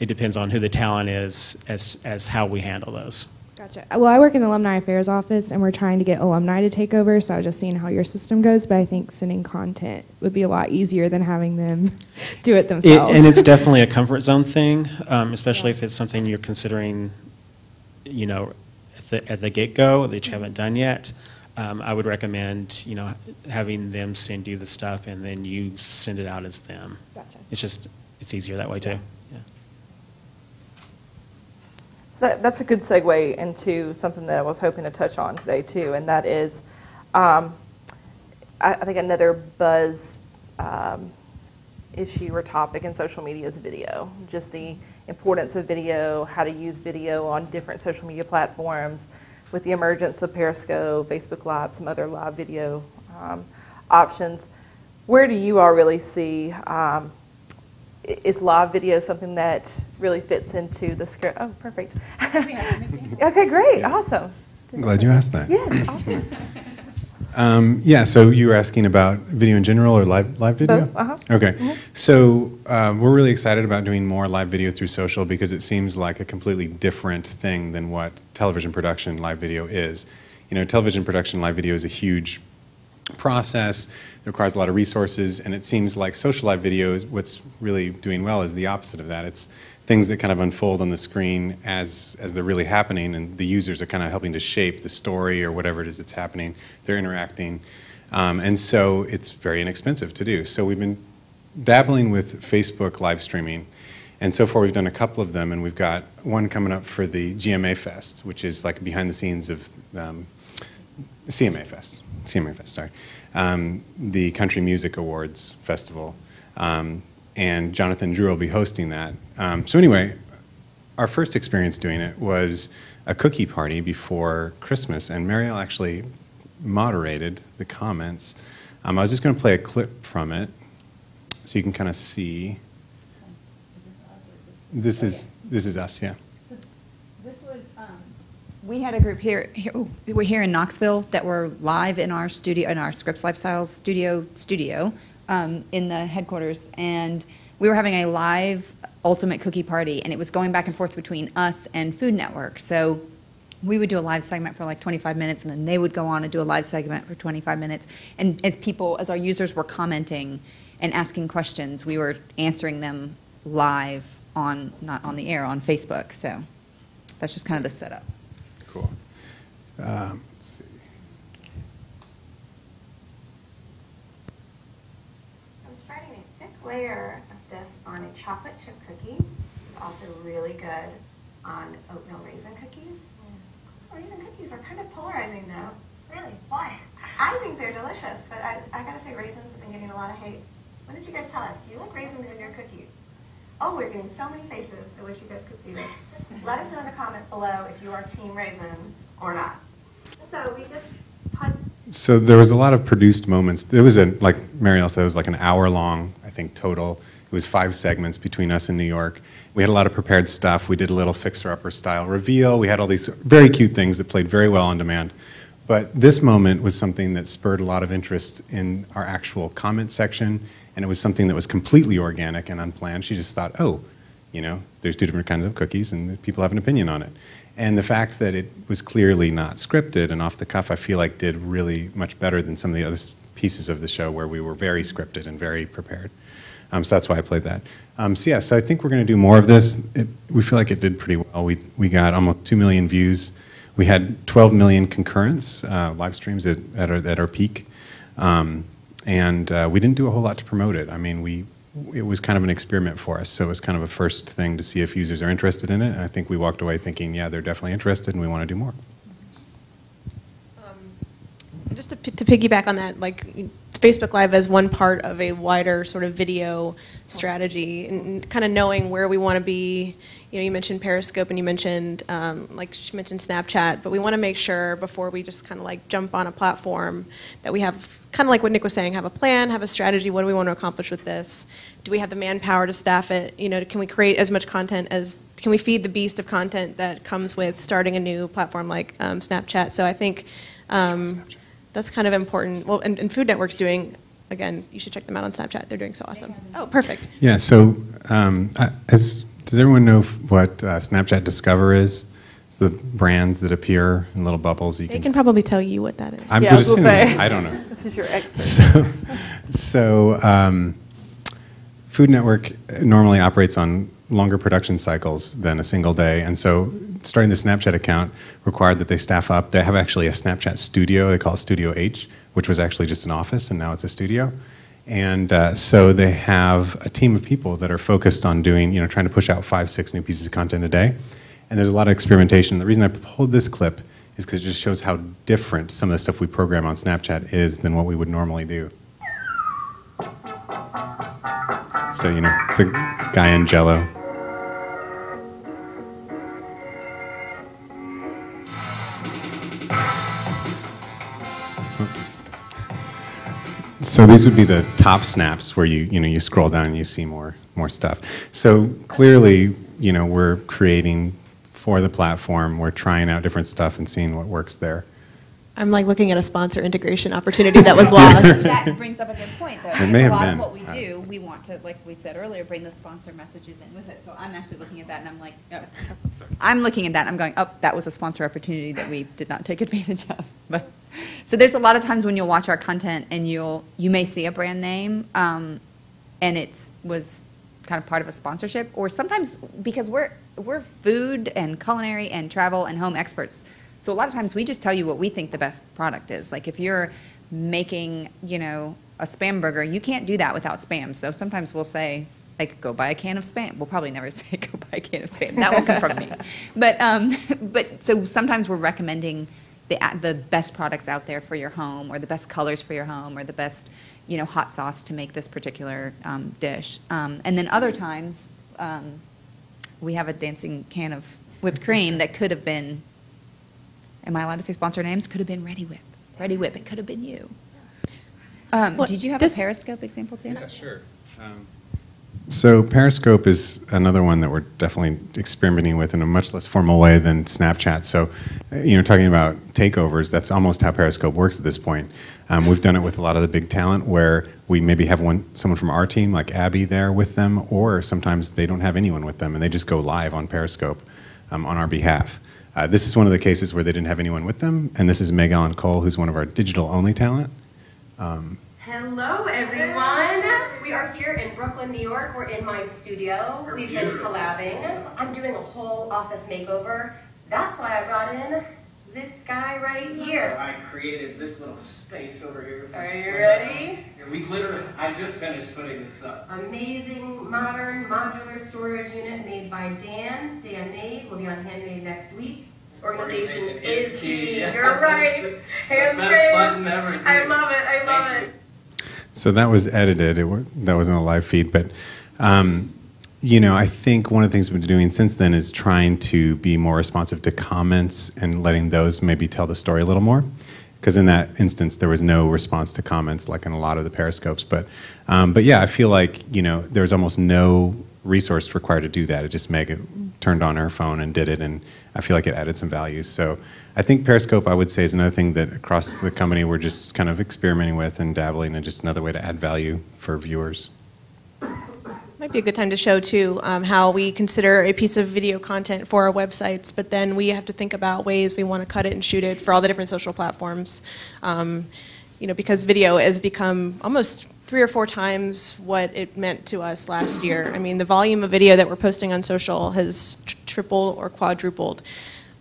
it depends on who the talent is as, as how we handle those. Gotcha. Well, I work in the alumni affairs office, and we're trying to get alumni to take over. So I was just seeing how your system goes, but I think sending content would be a lot easier than having them do it It- themselves. And it's definitely a comfort zone thing, um, especially if it's something you're considering, you know, at the, at the get-go that you haven't done yet. Um, I would recommend, you know, having them send you the stuff and then you send it out as them. Gotcha. It's just, it's easier that way too. Yeah. So that, that's a good segue into something that I was hoping to touch on today too, and that is, um, I, I think another buzz um, issue or topic in social media is video. Just the importance of video, how to use video on different social media platforms, with the emergence of Periscope, Facebook Live, some other live video um, options. Where do you all really see um, is live video something that really fits into the script? Oh, perfect. okay, great, awesome. I'm glad you asked that. Yes, awesome. Um, yeah, so you were asking about video in general or live, live video? Both, uh-huh. Okay. Mhm. So um, we're really excited about doing more live video through social because it seems like a completely different thing than what television production live video is. You know, television production live video is a huge process. It requires a lot of resources, and it seems like social live video is what's really doing well is the opposite of that. It's things that kind of unfold on the screen as as they're really happening, and the users are kind of helping to shape the story or whatever it is that's happening. They're interacting, um, and so it's very inexpensive to do. So we've been dabbling with Facebook live streaming. And so far, we've done a couple of them, and we've got one coming up for the GMA Fest, which is like behind the scenes of um, CMA Fest. CMA Fest, sorry. Um, the Country Music Awards Festival. Um, and Jonathan Drew will be hosting that. Um, so, anyway, our first experience doing it was a cookie party before Christmas, and Mariel actually moderated the comments. Um, I was just going to play a clip from it so you can kind of see. This is this is us, yeah. We had a group here, here ooh, we're here in Knoxville that were live in our studio, in our Scripps Lifestyles studio, studio, um, in the headquarters, and we were having a live ultimate cookie party, and it was going back and forth between us and Food Network. So we would do a live segment for like 25 minutes, and then they would go on and do a live segment for 25 minutes. And as people, as our users were commenting and asking questions, we were answering them live on, not on the air, on Facebook. So that's just kind of the setup. Cool. Um, let's see. I'm spreading a thick layer of this on a chocolate chip cookie. It's also really good on oatmeal raisin cookies. Raisin cookies are kind of polarizing though. Really? Why? I think they're delicious, but I, I gotta say raisins have been getting a lot of hate. What did you guys tell us? Do you like raisins in your cookies? Oh, we're getting so many faces. I wish you guys could see this. Let us know in the comments below if you are team raisin or not. So we just So there was a lot of produced moments. There was a, like Mariel said, it was like an hour long, I think, total. It was five segments between us and New York. We had a lot of prepared stuff. We did a little fixer-upper style reveal. We had all these very cute things that played very well on demand. But this moment was something that spurred a lot of interest in our actual comment section, and it was something that was completely organic and unplanned. She just thought, oh, you know, there's two different kinds of cookies, and people have an opinion on it. And the fact that it was clearly not scripted and off the cuff, I feel like did really much better than some of the other pieces of the show where we were very scripted and very prepared. Um, so that's why I played that. Um, so yeah, so I think we're going to do more of this. It, we feel like it did pretty well. We, we got almost 2 million views. We had 12 million concurrents, uh, live streams at, at, our, at our peak. Um, and uh, we didn't do a whole lot to promote it. I mean, we, it was kind of an experiment for us. So it was kind of a first thing to see if users are interested in it. And I think we walked away thinking, yeah, they're definitely interested and we want to do more. Just to, to piggyback on that, like Facebook Live as one part of a wider sort of video strategy, and kind of knowing where we want to be. You know, you mentioned Periscope and you mentioned, um, like she mentioned Snapchat, but we want to make sure before we just kind of like jump on a platform that we have kind of like what Nick was saying, have a plan, have a strategy. What do we want to accomplish with this? Do we have the manpower to staff it? You know, can we create as much content as can we feed the beast of content that comes with starting a new platform like um, Snapchat? So I think um, that's kind of important. Well, and, and Food Network's doing. Again, you should check them out on Snapchat. They're doing so awesome. Oh, perfect. Yeah, so um, I- as, does everyone know what uh, Snapchat Discover is? It's the brands that appear in little bubbles. You They can probably tell you what that is. I'm Yeah, I good was say. I don't know. This is your expert. So, so um, Food Network normally operates on longer production cycles than a single day, and so starting the Snapchat account required that they staff up. They have actually a Snapchat studio. They call it Studio H, which was actually just an office, and now it's a studio. And uh, so they have a team of people that are focused on doing, you know, trying to push out five, six new pieces of content a day. And there's a lot of experimentation. The reason I pulled this clip is because it just shows how different some of the stuff we program on Snapchat is than what we would normally do. So, you know, it's a guy in jello. So these would be the top snaps where you, you know, you scroll down and you see more, more stuff. So clearly, you know, we're creating for the platform, we're trying out different stuff and seeing what works there. I'm like looking at a sponsor integration opportunity that was lost. that brings up a good point, though. It because may a have lot been. of what we do, we want to, like we said earlier, bring the sponsor messages in with it. So I'm actually looking at that and I'm like, oh. I'm looking at that and I'm going, oh, that was a sponsor opportunity that we did not take advantage of. But so there's a lot of times when you'll watch our content and you'll you may see a brand name, um, and it's was kind of part of a sponsorship, or sometimes because we're we're food and culinary and travel and home experts. So a lot of times we just tell you what we think the best product is. Like if you're making, you know, a spam burger, you can't do that without spam. So sometimes we'll say, like, go buy a can of spam. We'll probably never say go buy a can of spam. That won't come from me. But um, but so sometimes we're recommending the the best products out there for your home, or the best colors for your home, or the best, you know, hot sauce to make this particular um, dish. Um, and then other times, um, we have a dancing can of whipped cream that could have been. Am I allowed to say sponsor names? Could have been Reddi-wip. Ready Whip. It could have been you. Um, Well, did you have this- a Periscope example too? Yeah, sure. So Periscope is another one that we're definitely experimenting with in a much less formal way than Snapchat. So, uh, you know, talking about takeovers, that's almost how Periscope works at this point. Um, we've done it with a lot of the big talent where we maybe have one someone from our team, like Abby, there with them, or sometimes they don't have anyone with them and they just go live on Periscope um, on our behalf. Uh, this is one of the cases where they didn't have anyone with them, and this is Meg Ellen Cole, who's one of our digital-only talent. Um, Hello, everyone. We are here in Brooklyn, New York. We're in my studio. We've been collabing. I'm doing a whole office makeover. That's why I brought in this guy right here. I created this little space over here. Are you ready? We literally, I just finished putting this up. Amazing modern modular storage unit made by Dan. Dan Made will be on Handmade next week. Organization Organization is key. key. You're right. The Hand best praise. button ever. I love it. I love Thank it. So that was edited. It that wasn't a live feed, but um, you know, I think one of the things we've been doing since then is trying to be more responsive to comments and letting those maybe tell the story a little more. Because in that instance, there was no response to comments like in a lot of the periscopes. But um, but yeah, I feel like you know there was almost no resource required to do that. It just Meg turned on her phone and did it, and I feel like it added some value. So I think Periscope, I would say, is another thing that across the company we're just kind of experimenting with and dabbling, and just another way to add value for viewers. Might be a good time to show too um, how we consider a piece of video content for our websites, but then we have to think about ways we want to cut it and shoot it for all the different social platforms. Um, you know, because video has become almost three or four times what it meant to us last year. I mean, the volume of video that we're posting on social has tripled or quadrupled.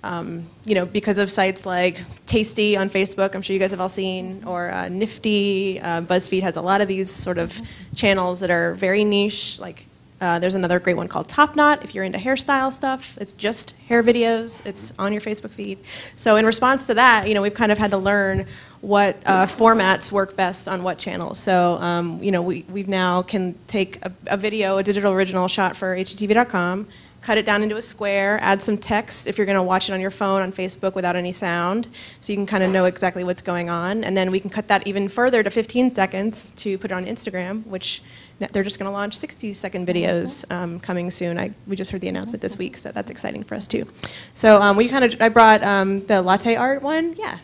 Um, you know, because of sites like Tasty on Facebook, I'm sure you guys have all seen, or uh, Nifty. Uh, BuzzFeed has a lot of these sort of channels that are very niche. Like, uh, there's another great one called Top Knot. If you're into hairstyle stuff, it's just hair videos. It's on your Facebook feed. So in response to that, you know, we've kind of had to learn what uh, formats work best on what channels. So, um, you know, we we now can take a, a video, a digital original shot for HGTV.com, cut it down into a square, add some text if you're going to watch it on your phone on Facebook without any sound, so you can kind of know exactly what's going on. And then we can cut that even further to 15 seconds to put it on Instagram, which they're just going to launch 60 second videos um, coming soon. I, we just heard the announcement this week, so that's exciting for us too. So um, we kind of, I brought um, the latte art one. Yeah.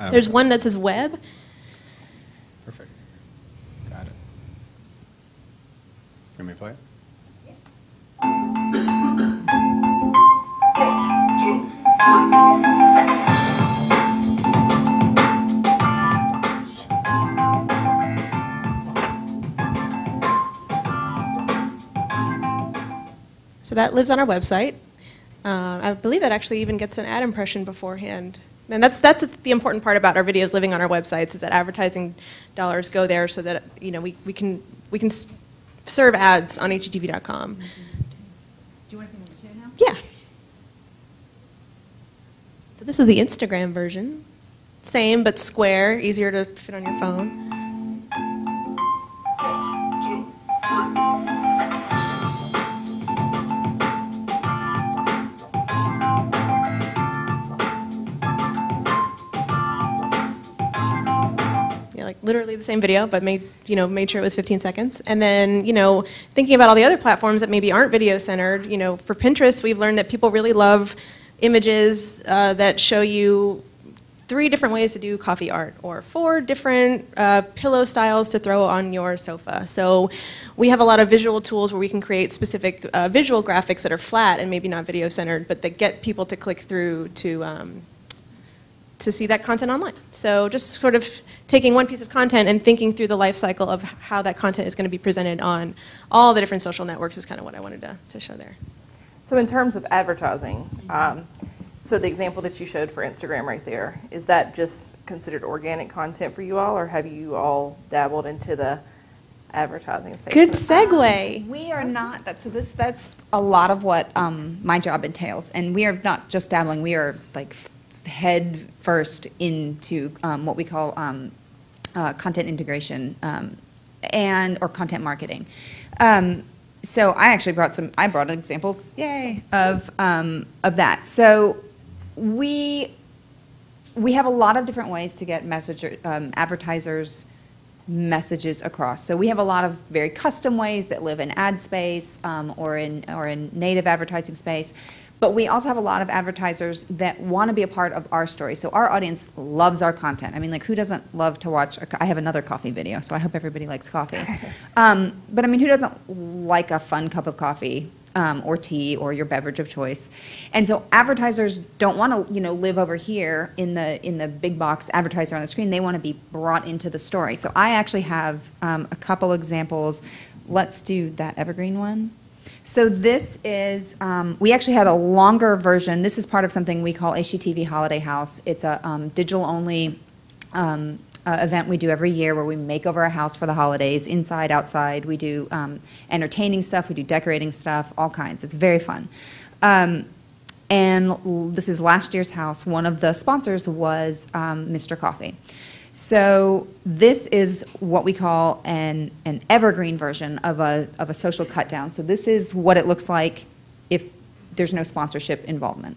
Oh. There's one that says web. Perfect. Got it. Let me play it. So that lives on our website. Uh, I believe that actually even gets an ad impression beforehand. And that's, that's the important part about our videos living on our websites is that advertising dollars go there so that you know, we, we can, we can serve ads on hgtv.com. Do you want to see number two now? Yeah. So this is the Instagram version. Same, but square, easier to fit on your phone. Literally the same video, but made you know made sure it was 15 seconds. And then you know thinking about all the other platforms that maybe aren't video centered. You know, for Pinterest, we've learned that people really love images uh, that show you three different ways to do coffee art or four different uh, pillow styles to throw on your sofa. So we have a lot of visual tools where we can create specific uh, visual graphics that are flat and maybe not video centered, but that get people to click through to um, to see that content online. So just sort of taking one piece of content and thinking through the life cycle of how that content is going to be presented on all the different social networks is kind of what I wanted to, to show there. So in terms of advertising, um, so the example that you showed for Instagram right there, is that just considered organic content for you all, or have you all dabbled into the advertising space? Good segue. We are not, that's, so this, that's a lot of what um, my job entails. And we are not just dabbling, we are like f- head first into um, what we call um, uh, content integration um, and, or content marketing. Um, so I actually brought some, I brought examples, yay, of, um, of that. So we, we have a lot of different ways to get message, advertisers messages across. So we have a lot of very custom ways that live in ad space um, or in or in native advertising space. But we also have a lot of advertisers that want to be a part of our story. So our audience loves our content. I mean, like, who doesn't love to watch? I have another coffee video, so I hope everybody likes coffee. Um, but I mean, who doesn't like a fun cup of coffee? um, or tea or your beverage of choice. And so advertisers don't want to, you know, live over here in the in the big box advertiser on the screen. They want to be brought into the story. So I actually have um, a couple examples. Let's do that evergreen one. So this is, um, we actually had a longer version. This is part of something we call HGTV Holiday House. It's a um, digital-only um, uh, event we do every year where we make over a house for the holidays, inside, outside. We do um, entertaining stuff, we do decorating stuff, all kinds. It's very fun. Um, and this is last year's house. One of the sponsors was um, Mr. Coffee. So this is what we call an, an evergreen version of a, of a social cut down. So this is what it looks like if there's no sponsorship involvement.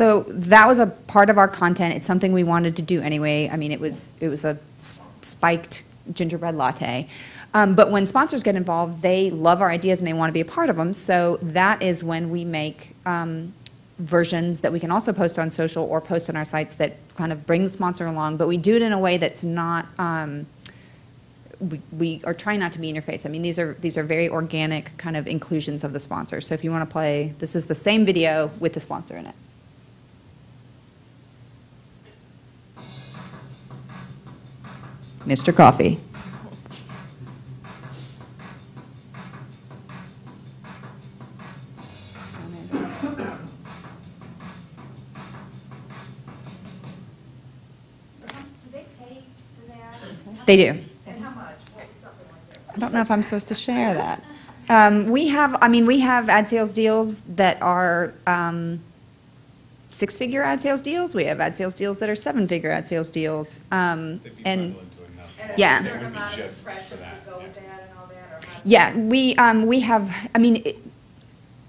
So that was a part of our content. It's something we wanted to do anyway. I mean, it was it was a spiked gingerbread latte. Um, but when sponsors get involved, they love our ideas and they want to be a part of them. So that is when we make um, versions that we can also post on social or post on our sites that kind of bring the sponsor along. But we do it in a way that's not. Um, we, we are trying not to be in your face. I mean, these are these are very organic kind of inclusions of the sponsor. So if you want to play, this is the same video with the sponsor in it. Mr. Coffee. They do. I don't know if I'm supposed to share that. Um, we have, I mean, we have ad sales deals that are um, six-figure ad sales deals. We have ad sales deals that are seven-figure ad sales deals. Um, and yeah. It would be just for that. Yeah, we, um, we have, I mean, it-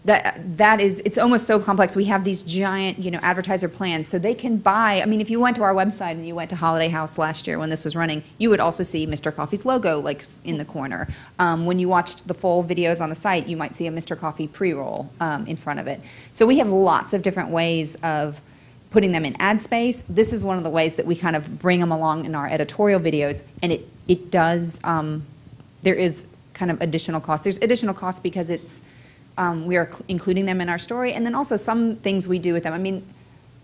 that, that is, it's almost so complex. We have these giant, you know, advertiser plans, so they can buy, I mean, if you went to our website and you went to Holiday House last year when this was running, you would also see Mr. Coffee's logo, like, in the corner. Um, when you watched the full videos on the site, you might see a Mr. Coffee pre-roll, um, in front of it. So we have lots of different ways of putting them in ad space. This is one of the ways that we kind of bring them along in our editorial videos, and it, it does, um, there is kind of additional cost. There's additional cost because it's, um, we are including them in our story, and then also some things we do with them. I mean,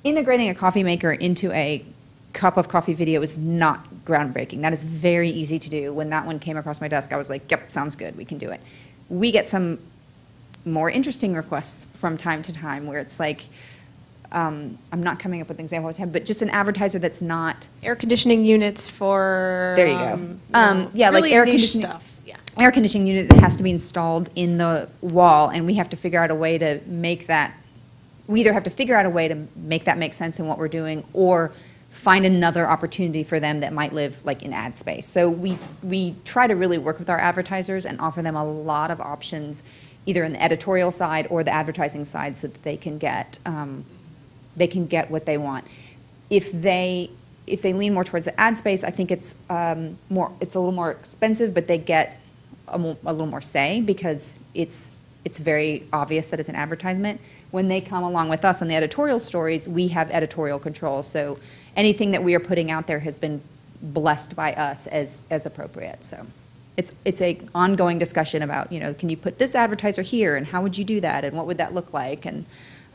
integrating a coffee maker into a cup of coffee video is not groundbreaking. That is very easy to do. When that one came across my desk, I was like, yep, sounds good, we can do it. We get some more interesting requests from time to time where it's like, um, I'm not coming up with an example but just an advertiser that's not. Air conditioning units for. There you go. um, Um, yeah, like air conditioning stuff. Yeah. Air conditioning unit that has to be installed in the wall, and we have to figure out a way to make that. We either have to figure out a way to make that make sense in what we're doing, or find another opportunity for them that might live like in ad space. So we we try to really work with our advertisers and offer them a lot of options, either in the editorial side or the advertising side, so that they can get. Um, they can get what they want. If they if they lean more towards the ad space, I think it's um, more it's a little more expensive, but they get a, mo- a little more say because it's it's very obvious that it's an advertisement. When they come along with us on the editorial stories, we have editorial control. So anything that we are putting out there has been blessed by us as as appropriate. So it's it's a ongoing discussion about you know can you put this advertiser here and how would you do that and what would that look like and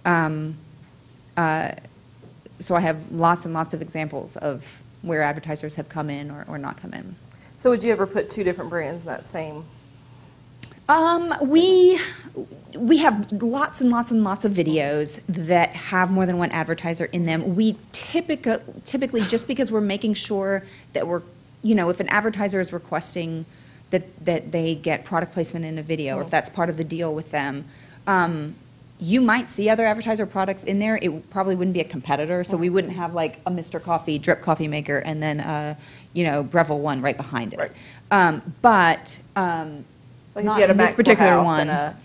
um, uh, so I have lots and lots of examples of where advertisers have come in or, or not come in. So would you ever put two different brands in that same? Um, we we have lots and lots and lots of videos that have more than one advertiser in them. We typically typically just because we're making sure that we're you know if an advertiser is requesting that that they get product placement in a video or if that's part of the deal with them. Um, you might see other advertiser products in there. It probably wouldn't be a competitor, so we wouldn't have like a Mr. Coffee drip coffee maker and then uh, you know Breville one right behind it. Um, but um, Like not you had a in this particular one. a-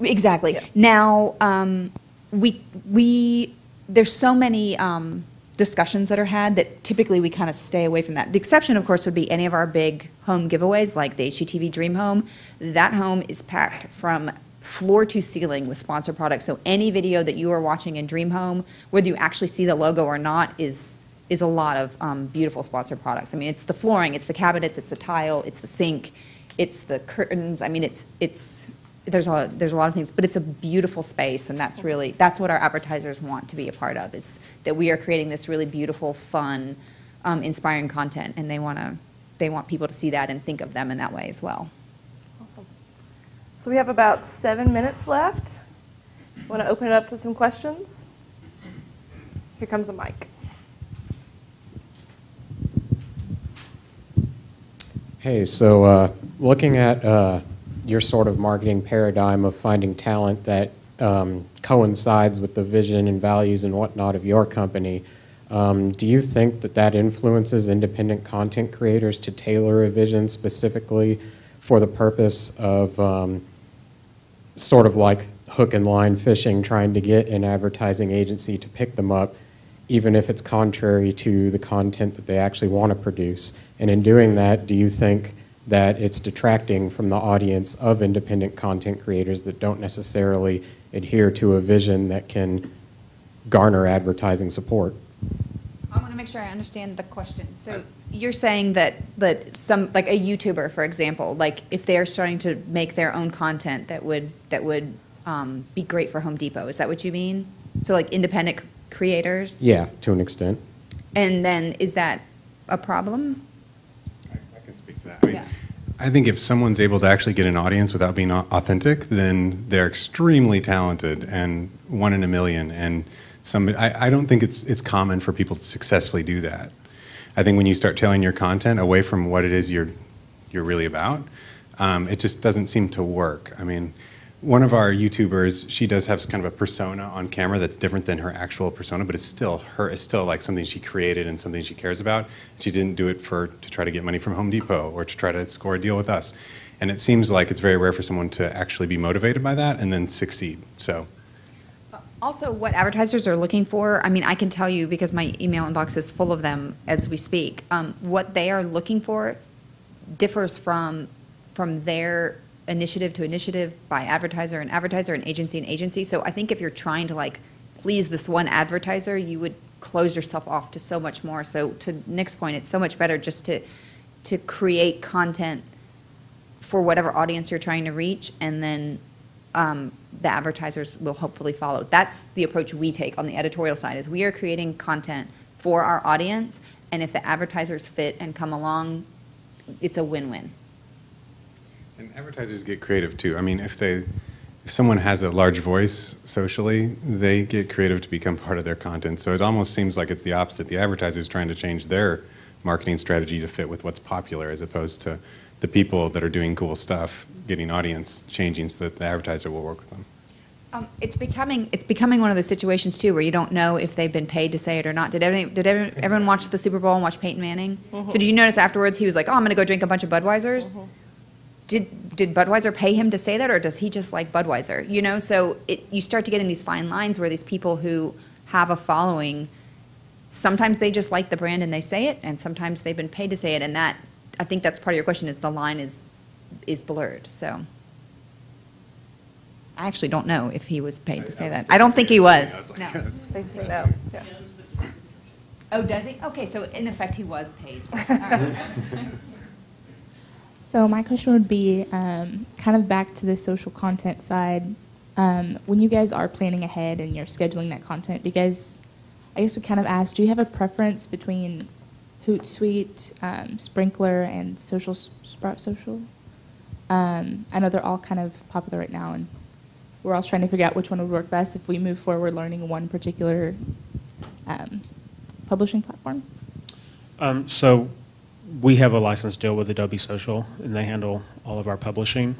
Exactly. Now, um, we, we, there's so many, um, discussions that are had that typically we kind of stay away from that. The exception, of course, would be any of our big home giveaways, like the HGTV Dream Home. That home is packed from floor to ceiling with sponsor products. So any video that you are watching in Dream Home, whether you actually see the logo or not, is is a lot of um, beautiful sponsor products. I mean, it's the flooring, it's the cabinets, it's the tile, it's the sink, it's the curtains. I mean, it's it's there's a there's a lot of things, but it's a beautiful space, and that's really that's what our advertisers want to be a part of. Is that we are creating this really beautiful, fun, um, inspiring content, and they want to they want people to see that and think of them in that way as well. So we have about seven minutes left. Want to open it up to some questions? Here comes the mic. Hey, so uh, looking at uh, your sort of marketing paradigm of finding talent that um, coincides with the vision and values and whatnot of your company, um, do you think that that influences independent content creators to tailor a vision specifically for the purpose of um, sort of like hook and line fishing, trying to get an advertising agency to pick them up, even if it's contrary to the content that they actually want to produce? And in doing that, do you think that it's detracting from the audience of independent content creators that don't necessarily adhere to a vision that can garner advertising support? I want to make sure I understand the question. So you're saying that that some like a YouTuber, for example, like if they're starting to make their own content that would that would um, be great for Home Depot. Is that what you mean? So like independent creators. Yeah, to an extent. And then is that a problem? I can speak to that. I mean, I think if someone's able to actually get an audience without being authentic, then they're extremely talented and one in a million. And some, I, I don't think it's it's common for people to successfully do that. I think when you start tailoring your content away from what it is you're you're really about, um, it just doesn't seem to work. I mean, one of our YouTubers, she does have kind of a persona on camera that's different than her actual persona, but it's still her. It's still like something she created and something she cares about. She didn't do it for to try to get money from Home Depot or to try to score a deal with us. And it seems like it's very rare for someone to actually be motivated by that and then succeed. So. Also, what advertisers are looking for, I mean, I can tell you because my email inbox is full of them as we speak. Um, what they are looking for differs from from their initiative to initiative by advertiser and advertiser and agency and agency. So I think if you're trying to like please this one advertiser, you would close yourself off to so much more. So to Nick's point, it's so much better just to to create content for whatever audience you're trying to reach, and then um, the advertisers will hopefully follow. That's the approach we take on the editorial side. Is we are creating content for our audience, and if the advertisers fit and come along, it's a win-win. And advertisers get creative too. I mean, if they, if someone has a large voice socially, they get creative to become part of their content. So it almost seems like it's the opposite. The advertiser's trying to change their marketing strategy to fit with what's popular, as opposed to the people that are doing cool stuff getting audience changing so that the advertiser will work with them. Um, it's becoming it's becoming one of those situations too where you don't know if they've been paid to say it or not. Did everyone, did everyone, everyone watch the Super Bowl and watch Peyton Manning? Mhm. So did you notice afterwards he was like, "Oh, I'm going to go drink a bunch of Budweisers." Did did Budweiser pay him to say that, or does he just like Budweiser? You know, so it, you start to get in these fine lines where these people who have a following, sometimes they just like the brand and they say it, and sometimes they've been paid to say it, and that I think that's part of your question is the line is is blurred. So. I actually don't know if he was paid to say that. I don't think he was. No. They say no. Yeah. Oh, does he? Okay, so in effect, he was paid. All right. So my question would be um, kind of back to the social content side. Um, when you guys are planning ahead and you're scheduling that content, do you guys, I guess we kind of asked, do you have a preference between Hootsuite, um, Sprinklr, and Social Sprout Social? Um, I know they're all kind of popular right now, and we're all trying to figure out which one would work best if we move forward learning one particular um, publishing platform. Um, so we have a license deal with Adobe Social, and they handle all of our publishing.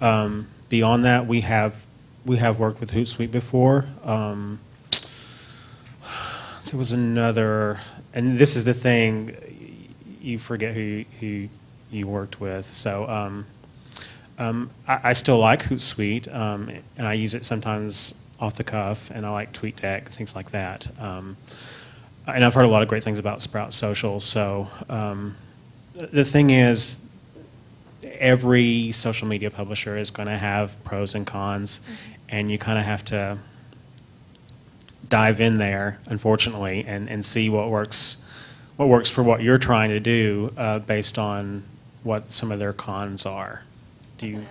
Um, beyond that, we have we have worked with Hootsuite before. Um, there was another, and this is the thing, you forget who you, who you worked with. So um, um, I, I still like Hootsuite, um, and I use it sometimes off the cuff, and I like TweetDeck, things like that. Um, and I've heard a lot of great things about Sprout Social. So um, the thing is, every social media publisher is going to have pros and cons, and you kind of have to dive in there, unfortunately, and, and see what works, what works for what you're trying to do uh, based on what some of their cons are. Do you?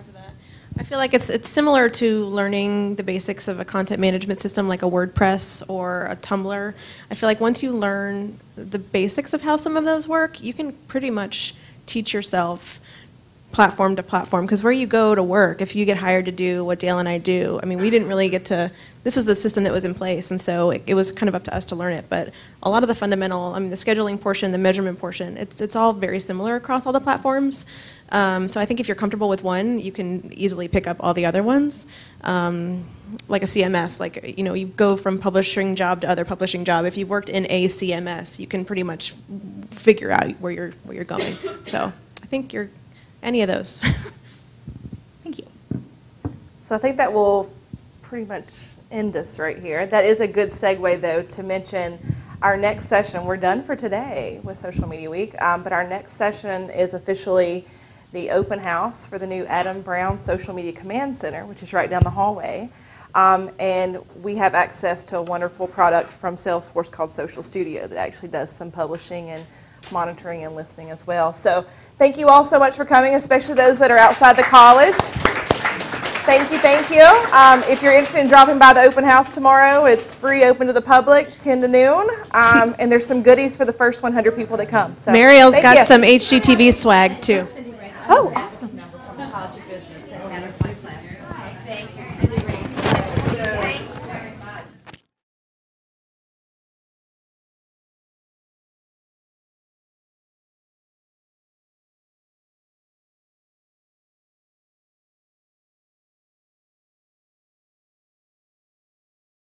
I feel like it's it's similar to learning the basics of a content management system like a WordPress or a Tumblr. I feel like once you learn the basics of how some of those work, you can pretty much teach yourself platform to platform because where you go to work if you get hired to do what dale and i do i mean we didn't really get to this was the system that was in place and so it, it, was kind of up to us to learn it. But a lot of the fundamental i mean the scheduling portion the measurement portion it's, it's all very similar across all the platforms. Um, so i think if you're comfortable with one you can easily pick up all the other ones. Um, like a cms like you know you go from publishing job to other publishing job. If you've worked in a cms you can pretty much figure out where you're where you're going. So i think you're any of those. Thank you. So I think that will pretty much end us right here. That is a good segue, though, to mention our next session. We're done for today with Social Media Week, um, but our next session is officially the open house for the new Adam Brown Social Media Command Center, which is right down the hallway. Um, and we have access to a wonderful product from Salesforce called Social Studio that actually does some publishing and monitoring and listening as well. So thank you all so much for coming, especially those that are outside the college. Thank you, thank you. Um, if you're interested in dropping by the open house tomorrow, it's free, open to the public, 10 to noon. Um, and there's some goodies for the first 100 people that come. So, Mariel's got you. some HGTV swag too. Oh, awesome.